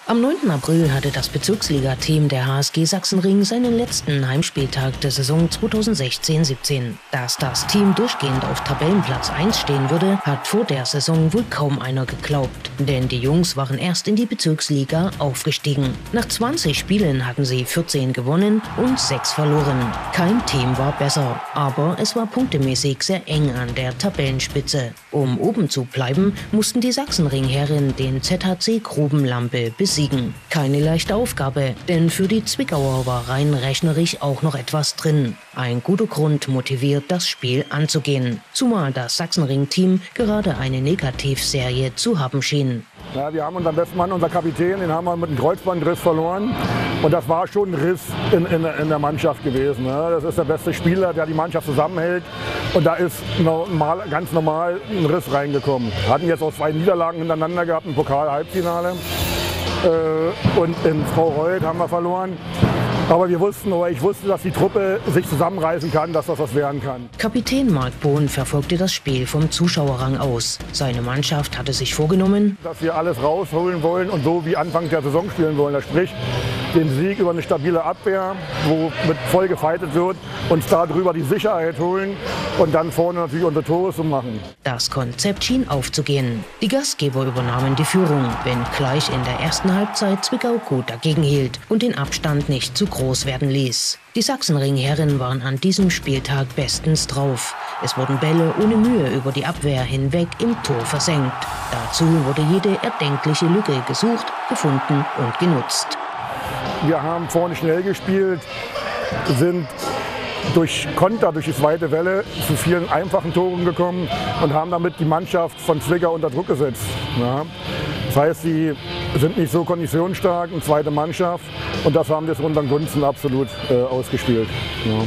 Am 9. April hatte das Bezirksliga-Team der HSG Sachsenring seinen letzten Heimspieltag der Saison 2016-17. Dass das Team durchgehend auf Tabellenplatz 1 stehen würde, hat vor der Saison wohl kaum einer geglaubt. Denn die Jungs waren erst in die Bezirksliga aufgestiegen. Nach 20 Spielen hatten sie 14 gewonnen und 6 verloren. Kein Team war besser, aber es war punktemäßig sehr eng an der Tabellenspitze. Um oben zu bleiben, mussten die Sachsenringherren den ZHC Grubenlampe besiegen besiegen. Keine leichte Aufgabe, denn für die Zwickauer war rein rechnerisch auch noch etwas drin. Ein guter Grund motiviert, das Spiel anzugehen. Zumal das Sachsenring-Team gerade eine Negativserie zu haben schien.
Ja, wir haben unseren besten Mann, unser Kapitän, den haben wir mit einem Kreuzbandriss verloren. Und das war schon ein Riss in, in, in der Mannschaft gewesen. Ne? Das ist der beste Spieler, der die Mannschaft zusammenhält. Und da ist normal, ganz normal ein Riss reingekommen. Wir hatten jetzt auch zwei Niederlagen hintereinander gehabt im Pokal-Halbfinale. Äh, und in Frau Reuth haben wir verloren. Aber wir wussten, oder ich wusste, dass die Truppe sich zusammenreißen kann, dass das was werden kann.
Kapitän Mark Bohn verfolgte das Spiel vom Zuschauerrang aus. Seine Mannschaft hatte sich vorgenommen,
dass wir alles rausholen wollen und so wie Anfang der Saison spielen wollen. Das sprich, den Sieg über eine stabile Abwehr, wo mit voll gefeitet wird, uns darüber die Sicherheit holen und dann vorne natürlich unsere Tore zu machen.
Das Konzept schien aufzugehen. Die Gastgeber übernahmen die Führung, wenn gleich in der ersten Halbzeit Zwickau gut dagegen hielt und den Abstand nicht zu groß werden ließ. Die Sachsenringherren waren an diesem Spieltag bestens drauf. Es wurden Bälle ohne Mühe über die Abwehr hinweg im Tor versenkt. Dazu wurde jede erdenkliche Lücke gesucht, gefunden und genutzt.
Wir haben vorne schnell gespielt, sind durch Konter, durch die zweite Welle zu vielen einfachen Toren gekommen und haben damit die Mannschaft von Zwickau unter Druck gesetzt. Ja. Das heißt, sie sind nicht so konditionsstark, eine zweite Mannschaft und das haben wir zu unseren Gunsten absolut äh, ausgespielt. Ja.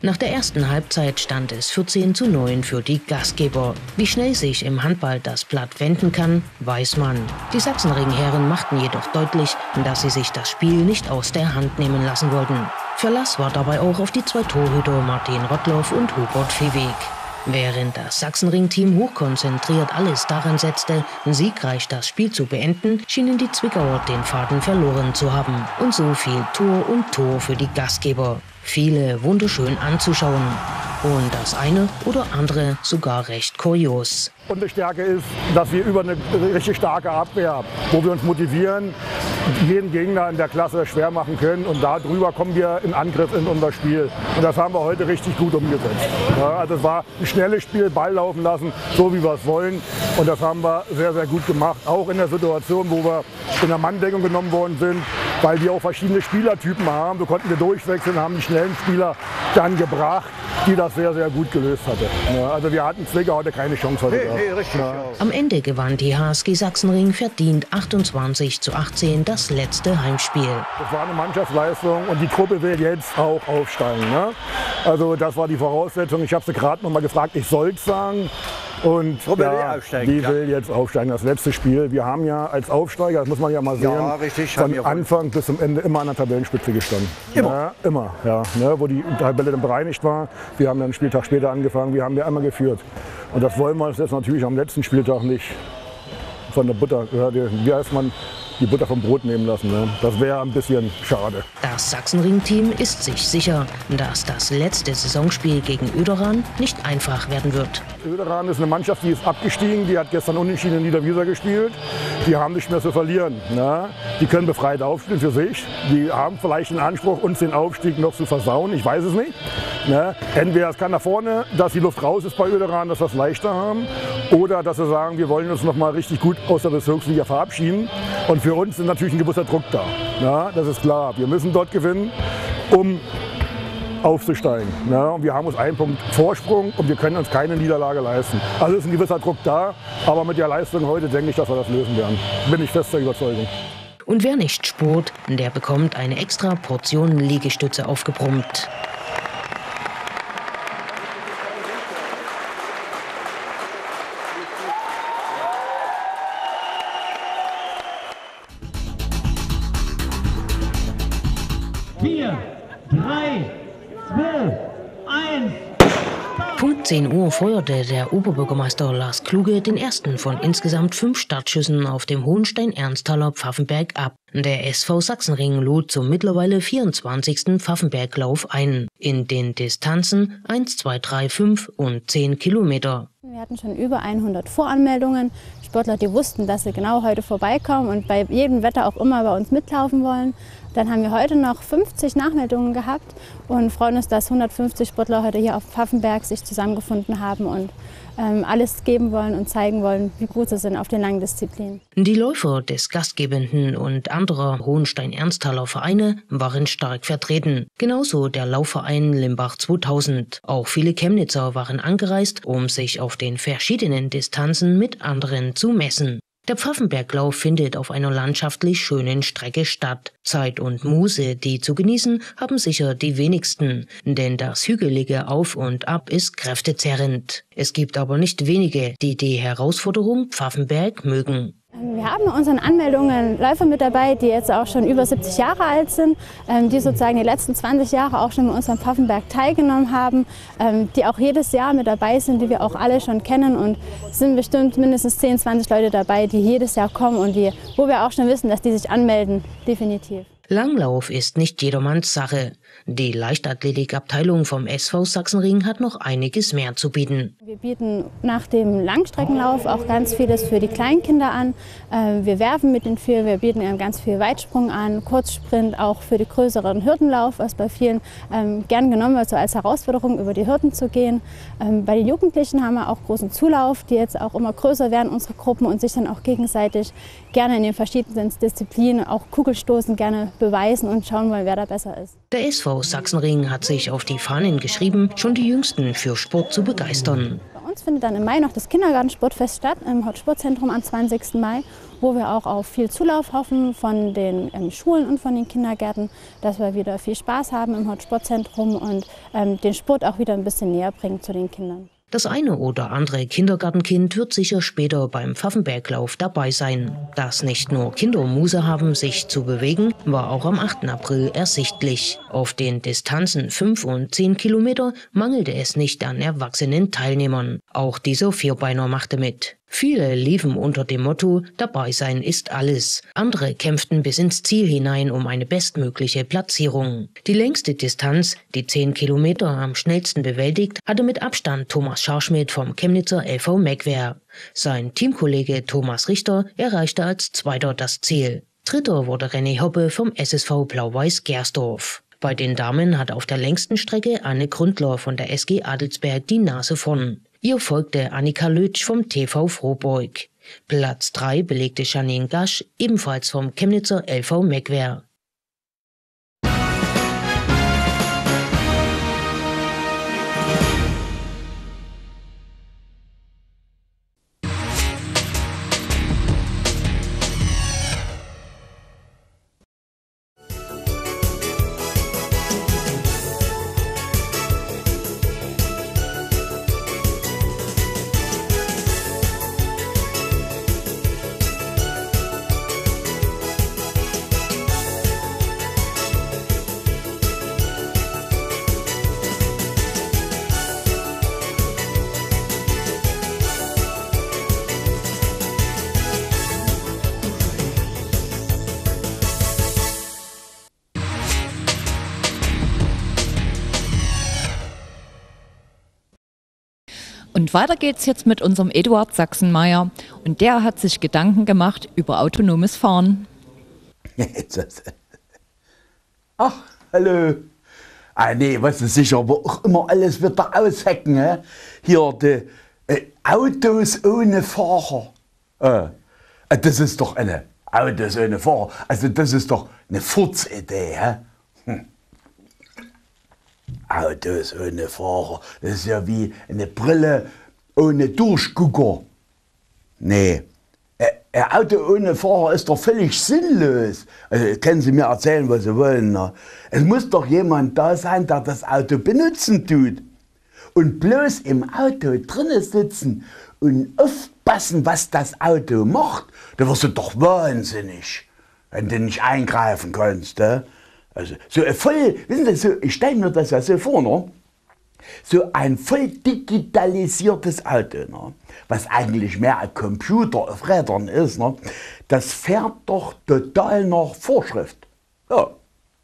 Nach der ersten Halbzeit stand es 14 zu 9 für die Gastgeber. Wie schnell sich im Handball das Blatt wenden kann, weiß man. Die Sachsenringherren machten jedoch deutlich, dass sie sich das Spiel nicht aus der Hand nehmen lassen wollten. Verlass war dabei auch auf die zwei Torhüter Martin Rottloff und Hubert Viehweg. Während das Sachsenring-Team hochkonzentriert alles daran setzte, siegreich das Spiel zu beenden, schienen die Zwickauer den Faden verloren zu haben. Und so fiel Tor und Tor für die Gastgeber. Viele wunderschön anzuschauen. Und das eine oder andere sogar recht kurios.
Unsere Stärke ist, dass wir über eine richtig starke Abwehr, wo wir uns motivieren, jeden Gegner in der Klasse schwer machen können. Und darüber kommen wir in Angriff in unser Spiel. Und das haben wir heute richtig gut umgesetzt. Ja, also es war ein schnelles Spiel, Ball laufen lassen, so wie wir es wollen. Und das haben wir sehr, sehr gut gemacht. Auch in der Situation, wo wir in der Manndeckung genommen worden sind, weil wir auch verschiedene Spielertypen haben. So konnten wir durchwechseln, haben die schnellen Spieler dann gebracht, die das sehr, sehr gut gelöst hatte. Ja, also wir hatten Zwickau heute keine Chance heute.
Am Ende gewann die HSG Sachsenring verdient 28 zu 18 das letzte Heimspiel.
Das war eine Mannschaftsleistung und die Truppe will jetzt auch aufsteigen. Ne? Also das war die Voraussetzung. Ich habe sie gerade noch mal gefragt, ich soll es sagen. Und ja, die will jetzt aufsteigen. Das letzte Spiel. Wir haben ja als Aufsteiger, das muss man ja mal sehen,
Ja, richtig,
von Anfang bis zum Ende immer an der Tabellenspitze gestanden.
Immer.
Ja, immer, ja. Ne, wo die Tabelle dann bereinigt war. Wir haben dann einen Spieltag später angefangen. Wir haben ja immer geführt. Und das wollen wir uns jetzt natürlich am letzten Spieltag nicht von der Butter, wie heißt man, die Butter vom Brot nehmen lassen. Ne? Das wäre ein bisschen schade.
Das Sachsenring-Team ist sich sicher, dass das letzte Saisonspiel gegen Öderan nicht einfach werden wird.
Öderan ist eine Mannschaft, die ist abgestiegen. Die hat gestern unentschieden in Niederwieser gespielt. Die haben nicht mehr zu verlieren. Ne? Die können befreit aufspielen für sich. Die haben vielleicht den Anspruch, uns den Aufstieg noch zu versauen. Ich weiß es nicht. Ne? Entweder es kann nach vorne, dass die Luft raus ist bei Öderan, dass wir es leichter haben. Oder dass sie sagen, wir wollen uns noch mal richtig gut aus der Bezirksliga verabschieden. Und für uns ist natürlich ein gewisser Druck da. Ne? Das ist klar. Wir müssen dort gewinnen, um aufzusteigen. Ne? Und wir haben uns einen Punkt Vorsprung und wir können uns keine Niederlage leisten. Also ist ein gewisser Druck da, aber mit der Leistung heute denke ich, dass wir das lösen werden. Bin ich fester Überzeugung.
Und wer nicht spurt, der bekommt eine extra Portion Liegestütze aufgebrummt. 10 Uhr feuerte der Oberbürgermeister Lars Kluge den ersten von insgesamt fünf Startschüssen auf dem Hohenstein-Ernsthaler Pfaffenberg ab. Der SV Sachsenring lud zum mittlerweile 24. Pfaffenberglauf ein. In den Distanzen 1, 2, 3, 5 und 10 Kilometer.
Wir hatten schon über 100 Voranmeldungen. Sportler, die wussten, dass sie genau heute vorbeikommen und bei jedem Wetter auch immer bei uns mitlaufen wollen. Dann haben wir heute noch 50 Nachmeldungen gehabt und freuen uns, dass 150 Sportler heute hier auf Pfaffenberg sich zusammengefunden haben und alles geben wollen und zeigen wollen, wie gut sie sind auf den langen Disziplinen.
Die Läufer des gastgebenden und anderer Hohenstein-Ernsthaler Vereine waren stark vertreten. Genauso der Laufverein Limbach 2000. Auch viele Chemnitzer waren angereist, um sich auf den verschiedenen Distanzen mit anderen zu messen. Der Pfaffenberglauf findet auf einer landschaftlich schönen Strecke statt. Zeit und Muße, die zu genießen, haben sicher die wenigsten, denn das hügelige Auf und Ab ist kräftezerrend. Es gibt aber nicht wenige, die die Herausforderung Pfaffenberg mögen.
Wir haben in unseren Anmeldungen Läufer mit dabei, die jetzt auch schon über 70 Jahre alt sind, ähm, die sozusagen die letzten 20 Jahre auch schon bei uns am Pfaffenberg teilgenommen haben, ähm, die auch jedes Jahr mit dabei sind, die wir auch alle schon kennen und sind bestimmt mindestens 10, 20 Leute dabei, die jedes Jahr kommen und die, wo wir auch schon wissen, dass die sich anmelden, definitiv.
Langlauf ist nicht jedermanns Sache. Die Leichtathletikabteilung vom SV Sachsenring hat noch einiges mehr zu bieten.
Wir bieten nach dem Langstreckenlauf auch ganz vieles für die Kleinkinder an. Äh, wir werfen mit den vier, wir bieten ganz viel Weitsprung an, Kurzsprint, auch für die größeren Hürdenlauf, was bei vielen ähm, gern genommen wird, so als Herausforderung über die Hürden zu gehen. Ähm, bei den Jugendlichen haben wir auch großen Zulauf, die jetzt auch immer größer werden, unsere Gruppen, und sich dann auch gegenseitig gerne in den verschiedenen Disziplinen, auch Kugelstoßen, gerne beweisen und schauen wollen, wer da besser ist.
Der SV Sachsenring hat sich auf die Fahnen geschrieben, schon die Jüngsten für Sport zu begeistern.
Bei uns findet dann im Mai noch das Kindergartensportfest statt im Hauptsportzentrum am 20. Mai, wo wir auch auf viel Zulauf hoffen von den ähm, Schulen und von den Kindergärten, dass wir wieder viel Spaß haben im Hauptsportzentrum und ähm, den Sport auch wieder ein bisschen näher bringen zu den Kindern.
Das eine oder andere Kindergartenkind wird sicher später beim Pfaffenberglauf dabei sein. Dass nicht nur Kinder Muse haben, sich zu bewegen, war auch am 8. April ersichtlich. Auf den Distanzen 5 und 10 Kilometer mangelte es nicht an erwachsenen Teilnehmern. Auch dieser Vierbeiner machte mit. Viele liefen unter dem Motto Dabei sein ist alles. Andere kämpften bis ins Ziel hinein um eine bestmögliche Platzierung. Die längste Distanz, die 10 Kilometer am schnellsten bewältigt, hatte mit Abstand Thomas Scharschmidt vom Chemnitzer LV Megwehr. Sein Teamkollege Thomas Richter erreichte als Zweiter das Ziel. Dritter wurde René Hoppe vom SSV Blau-Weiß Gersdorf. Bei den Damen hat auf der längsten Strecke Anne Grundler von der SG Adelsberg die Nase vorn. Ihr folgte Annika Lötsch vom TV Frohburg. Platz 3 belegte Janine Gasch, ebenfalls vom Chemnitzer LV Megwehr.
Und weiter geht's jetzt mit unserem Eduard Sachsenmeier. Und der hat sich Gedanken gemacht über autonomes Fahren.
Ach, hallo. Ah, nee, was ist sicher, aber auch immer alles wieder aushecken. He? Hier, die äh, Autos ohne Fahrer. Äh, das ist doch eine Autos ohne Fahrer. Also, das ist doch eine Furzidee. Hm. Autos ohne Fahrer. Das ist ja wie eine Brille ohne Durchgucker. Nee, ein Auto ohne Fahrer ist doch völlig sinnlos. Also können Sie mir erzählen, was Sie wollen. Na? Es muss doch jemand da sein, der das Auto benutzen tut. Und bloß im Auto drinnen sitzen und aufpassen, was das Auto macht, da wirst du doch wahnsinnig, wenn du nicht eingreifen kannst. Äh? Also so ein voll, wissen Sie, so, ich stelle mir das ja so vor, ne? so ein voll digitalisiertes Auto, ne? was eigentlich mehr ein Computer auf Rädern ist, ne? das fährt doch total nach Vorschrift. Ja.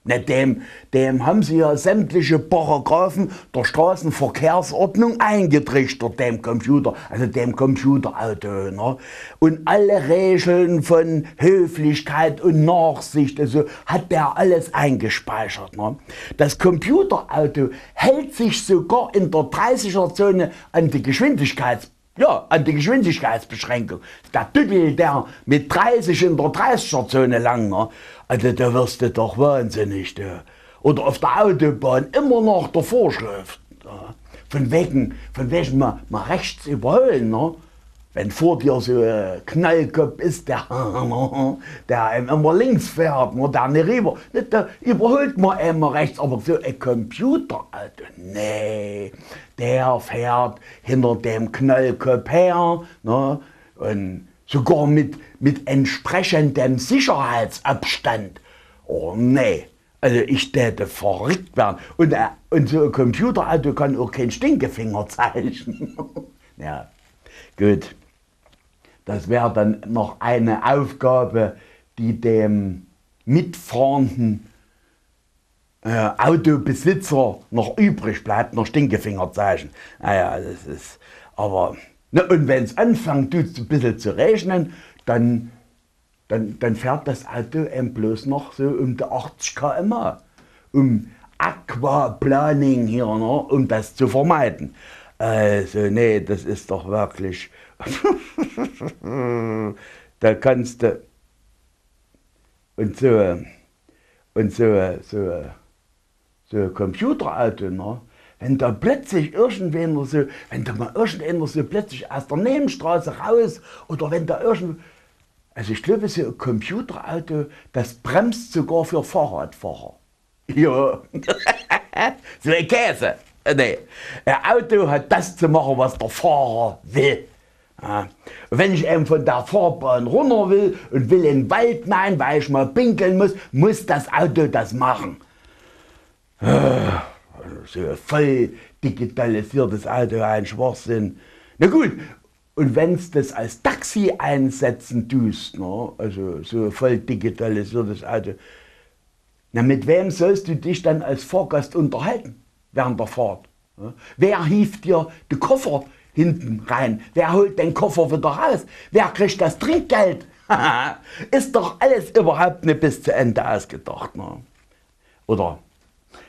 Ne, dem, dem haben sie ja sämtliche Paragraphen der Straßenverkehrsordnung eingetrichtert, dem Computer, also dem Computerauto. Ne? Und alle Regeln von Höflichkeit und Nachsicht, also hat der alles eingespeichert. Ne? Das Computerauto hält sich sogar in der 30er-Zone an die Geschwindigkeits ja, an die Geschwindigkeitsbeschränkung. Der Düdel, der mit 30 in der 30er-Zone lang, ne? also da wirst du doch wahnsinnig. Du. Oder auf der Autobahn immer noch der Vorschrift. Ja? Von wegen, von wegen mal, mal rechts überholen. Ne? Wenn vor dir so ein Knallkopf ist, der, der immer links fährt, ne? der nicht rüber, der überholt man immer rechts, aber so ein Computerauto, nee, der fährt hinter dem Knallkopf her ne? und sogar mit, mit entsprechendem Sicherheitsabstand. Oh nee, also ich täte verrückt werden. Und, äh, und so ein Computerauto kann auch kein Stinkefinger zeichnen. ja, gut. Das wäre dann noch eine Aufgabe, die dem mitfahrenden äh, Autobesitzer noch übrig bleibt, noch Stinkefingerzeichen. Naja, das ist, aber, ne, und wenn es anfängt, ein bisschen zu regnen, dann, dann, dann fährt das Auto eben bloß noch so um die 80 km um Aquaplaning hier, ne, um das zu vermeiden. Also, nee, das ist doch wirklich. da kannst du. Und so. Und so. so so Computerauto, ne? wenn da plötzlich irgendwer so, wenn da mal irgendeiner so plötzlich aus der Nebenstraße raus oder wenn da irgend, also ich glaube, so ein Computerauto, das bremst sogar für Fahrradfahrer. Ja, so ein Käse. Nee, ein Auto hat das zu machen, was der Fahrer will. Ja. Wenn ich eben von der Fahrbahn runter will und will in den Wald nein, weil ich mal pinkeln muss, muss das Auto das machen. Ah, so voll digitalisiertes Auto, ein Schwachsinn. Na gut, und wenn du das als Taxi einsetzen tust, ne, also so voll digitalisiertes Auto, na mit wem sollst du dich dann als Fahrgast unterhalten während der Fahrt? Ne? Wer hieft dir den Koffer hinten rein? Wer holt den Koffer wieder raus? Wer kriegt das Trinkgeld? Ist doch alles überhaupt nicht bis zu Ende ausgedacht. Ne? Oder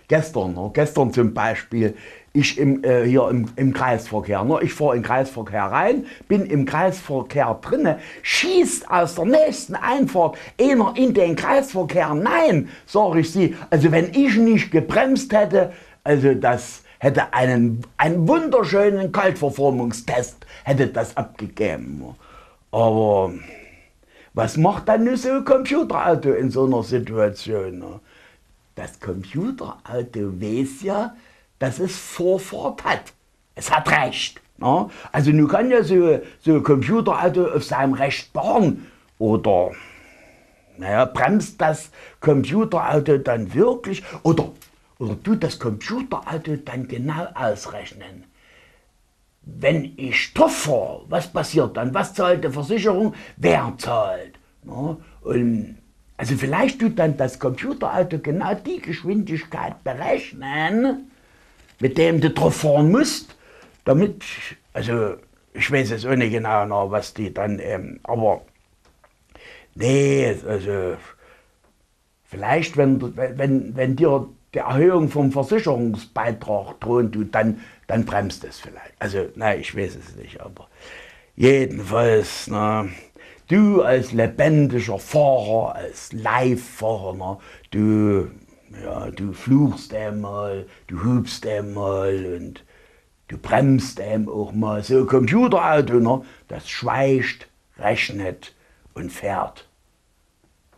gestern, ne? gestern zum Beispiel, ich im, äh, hier im, im Kreisverkehr, ne? ich fahre in den Kreisverkehr rein, bin im Kreisverkehr drinne, schießt aus der nächsten Einfahrt einer in den Kreisverkehr. Nein, sage ich sie, also wenn ich nicht gebremst hätte, also das hätte einen, einen wunderschönen Kaltverformungstest, hätte das abgegeben. Aber was macht dann so ein Computerauto in so einer Situation? Das Computerauto weiß ja, dass es Vorfahrt hat. Es hat Recht. Ne? Also nun kann ja so, so ein Computerauto auf seinem Recht fahren oder naja, bremst das Computerauto dann wirklich oder, oder tut das Computerauto dann genau ausrechnen. Wenn ich fahre, was passiert dann? Was zahlt die Versicherung? Wer zahlt? Ne? Und also vielleicht tut dann das Computerauto genau die Geschwindigkeit berechnen, mit dem du drauf fahren musst, damit, also ich weiß es auch nicht genau noch, was die dann, ähm, aber nee, also vielleicht, wenn, wenn, wenn dir die Erhöhung vom Versicherungsbeitrag drohen tut, dann, dann bremst es vielleicht. Also, nein, ich weiß es nicht, aber jedenfalls, na, du als lebendiger Fahrer, als Live-Fahrer, du, ja, du fluchst einmal, du hubst einmal und du bremst einem auch mal. So ein Computerauto, ne, das schweigt, rechnet und fährt.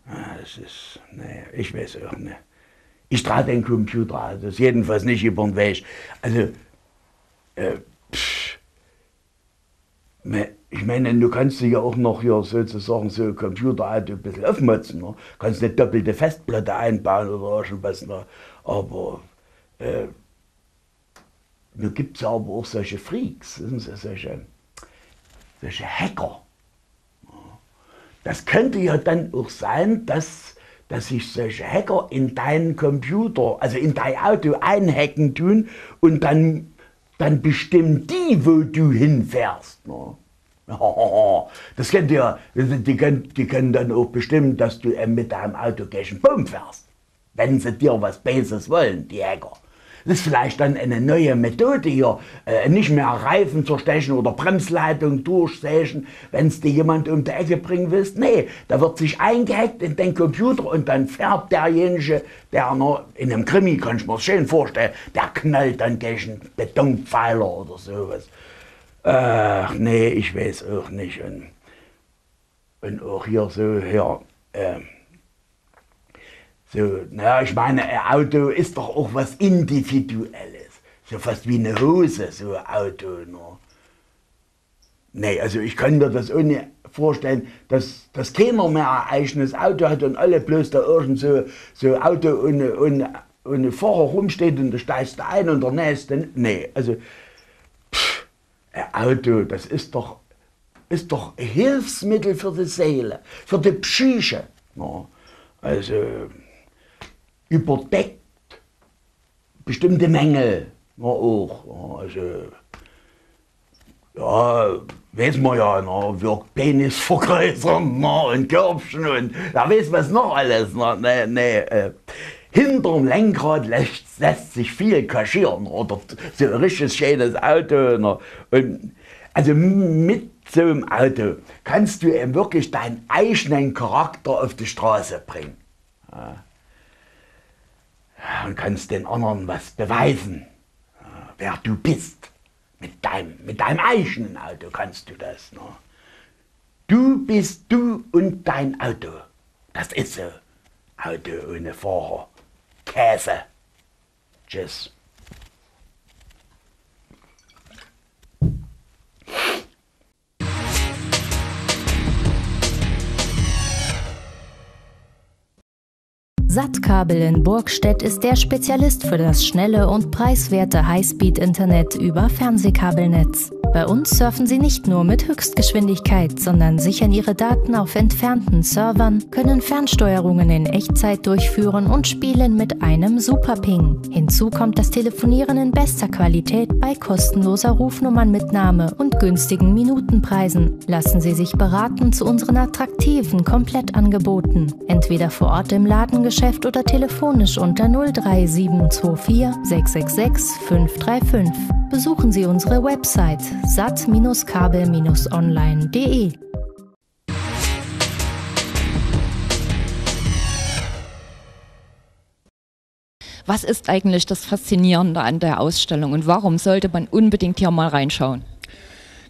Ja, das ist, naja, ich weiß auch nicht. Ich trage den Computerautos jedenfalls nicht über den Weg. Also, äh, ich meine, du kannst ja auch noch hier sozusagen so Computerauto ein bisschen aufmotzen. Ne? Kannst eine doppelte Festplatte einbauen oder irgendwas. Ne? Aber äh, da gibt es aber auch solche Freaks, solche, solche Hacker. Das könnte ja dann auch sein, dass, dass sich solche Hacker in deinen Computer, also in dein Auto einhacken tun und dann, dann bestimmen die, wo du hinfährst. Ne? Das kennt ihr, die können, die können dann auch bestimmen, dass du mit deinem Auto gegen Baum fährst. Wenn sie dir was Böses wollen, die Hacker. Das ist vielleicht dann eine neue Methode hier, äh, nicht mehr Reifen zerstechen oder Bremsleitung durchsägen, wenn es dir jemand um die Ecke bringen willst. Nee, da wird sich eingehackt in den Computer und dann fährt derjenige, der noch in einem Krimi, kann ich mir das schön vorstellen, der knallt dann gegen Betonpfeiler oder sowas. Ach nee, ich weiß auch nicht. Und, und auch hier so, hier, äh, so, naja, ich meine, ein Auto ist doch auch was Individuelles. So fast wie eine Hose, so ein Auto. Ne? Nee, also ich kann mir das ohne vorstellen, dass, dass keiner mehr ein eigenes Auto hat und alle bloß da irgend so, so Auto ohne, ohne, ohne Fahrer rumsteht und da steigst du ein und der nächste. Nee, also ein Auto, das ist doch, ist doch ein Hilfsmittel für die Seele, für die Psyche. Ja. Also überdeckt bestimmte Mängel na, auch. Also, ja, weiß man ja, na, wirkt Penis vergrößern und Körbchen und da weiß was noch alles. Na, nee, nee, äh, hinterm Lenkrad lässt, lässt sich viel kaschieren oder so ein richtig schönes Auto. Na, und, also mit so einem Auto kannst du eben wirklich deinen eigenen Charakter auf die Straße bringen. Ja. Und kannst den anderen was beweisen, ja, wer du bist. Mit deinem, mit deinem eigenen Auto kannst du das. Ne? Du bist du und dein Auto. Das ist so. Auto ohne Fahrer. Käse. Tschüss.
Sattkabel in Burgstedt ist der Spezialist für das schnelle und preiswerte Highspeed-Internet über Fernsehkabelnetz. Bei uns surfen Sie nicht nur mit Höchstgeschwindigkeit, sondern sichern Ihre Daten auf entfernten Servern, können Fernsteuerungen in Echtzeit durchführen und spielen mit einem Superping. Hinzu kommt das Telefonieren in bester Qualität bei kostenloser Rufnummernmitnahme und günstigen Minutenpreisen. Lassen Sie sich beraten zu unseren attraktiven Komplettangeboten. Entweder vor Ort im Ladengeschäft oder telefonisch unter 03724 666 535. Besuchen Sie unsere Website sat-kabel-online.de.
Was ist eigentlich das Faszinierende an der Ausstellung und warum sollte man unbedingt hier mal reinschauen?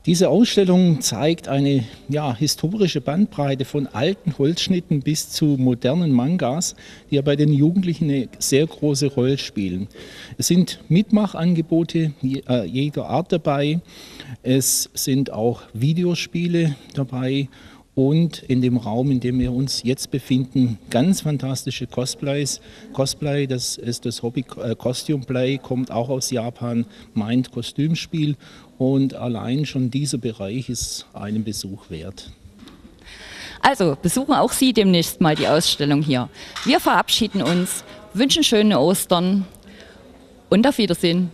Diese Ausstellung zeigt eine ja, historische Bandbreite von alten Holzschnitten bis zu modernen Mangas, die ja bei den Jugendlichen eine sehr große Rolle spielen. Es sind Mitmachangebote äh, jeder Art dabei. Es sind auch Videospiele dabei und in dem Raum, in dem wir uns jetzt befinden, ganz fantastische Cosplays. Cosplay, das ist das Hobby äh, Costume Play, kommt auch aus Japan, meint Kostümspiel und allein schon dieser Bereich ist einen Besuch wert.
Also besuchen auch Sie demnächst mal die Ausstellung hier. Wir verabschieden uns, wünschen schöne Ostern und auf Wiedersehen.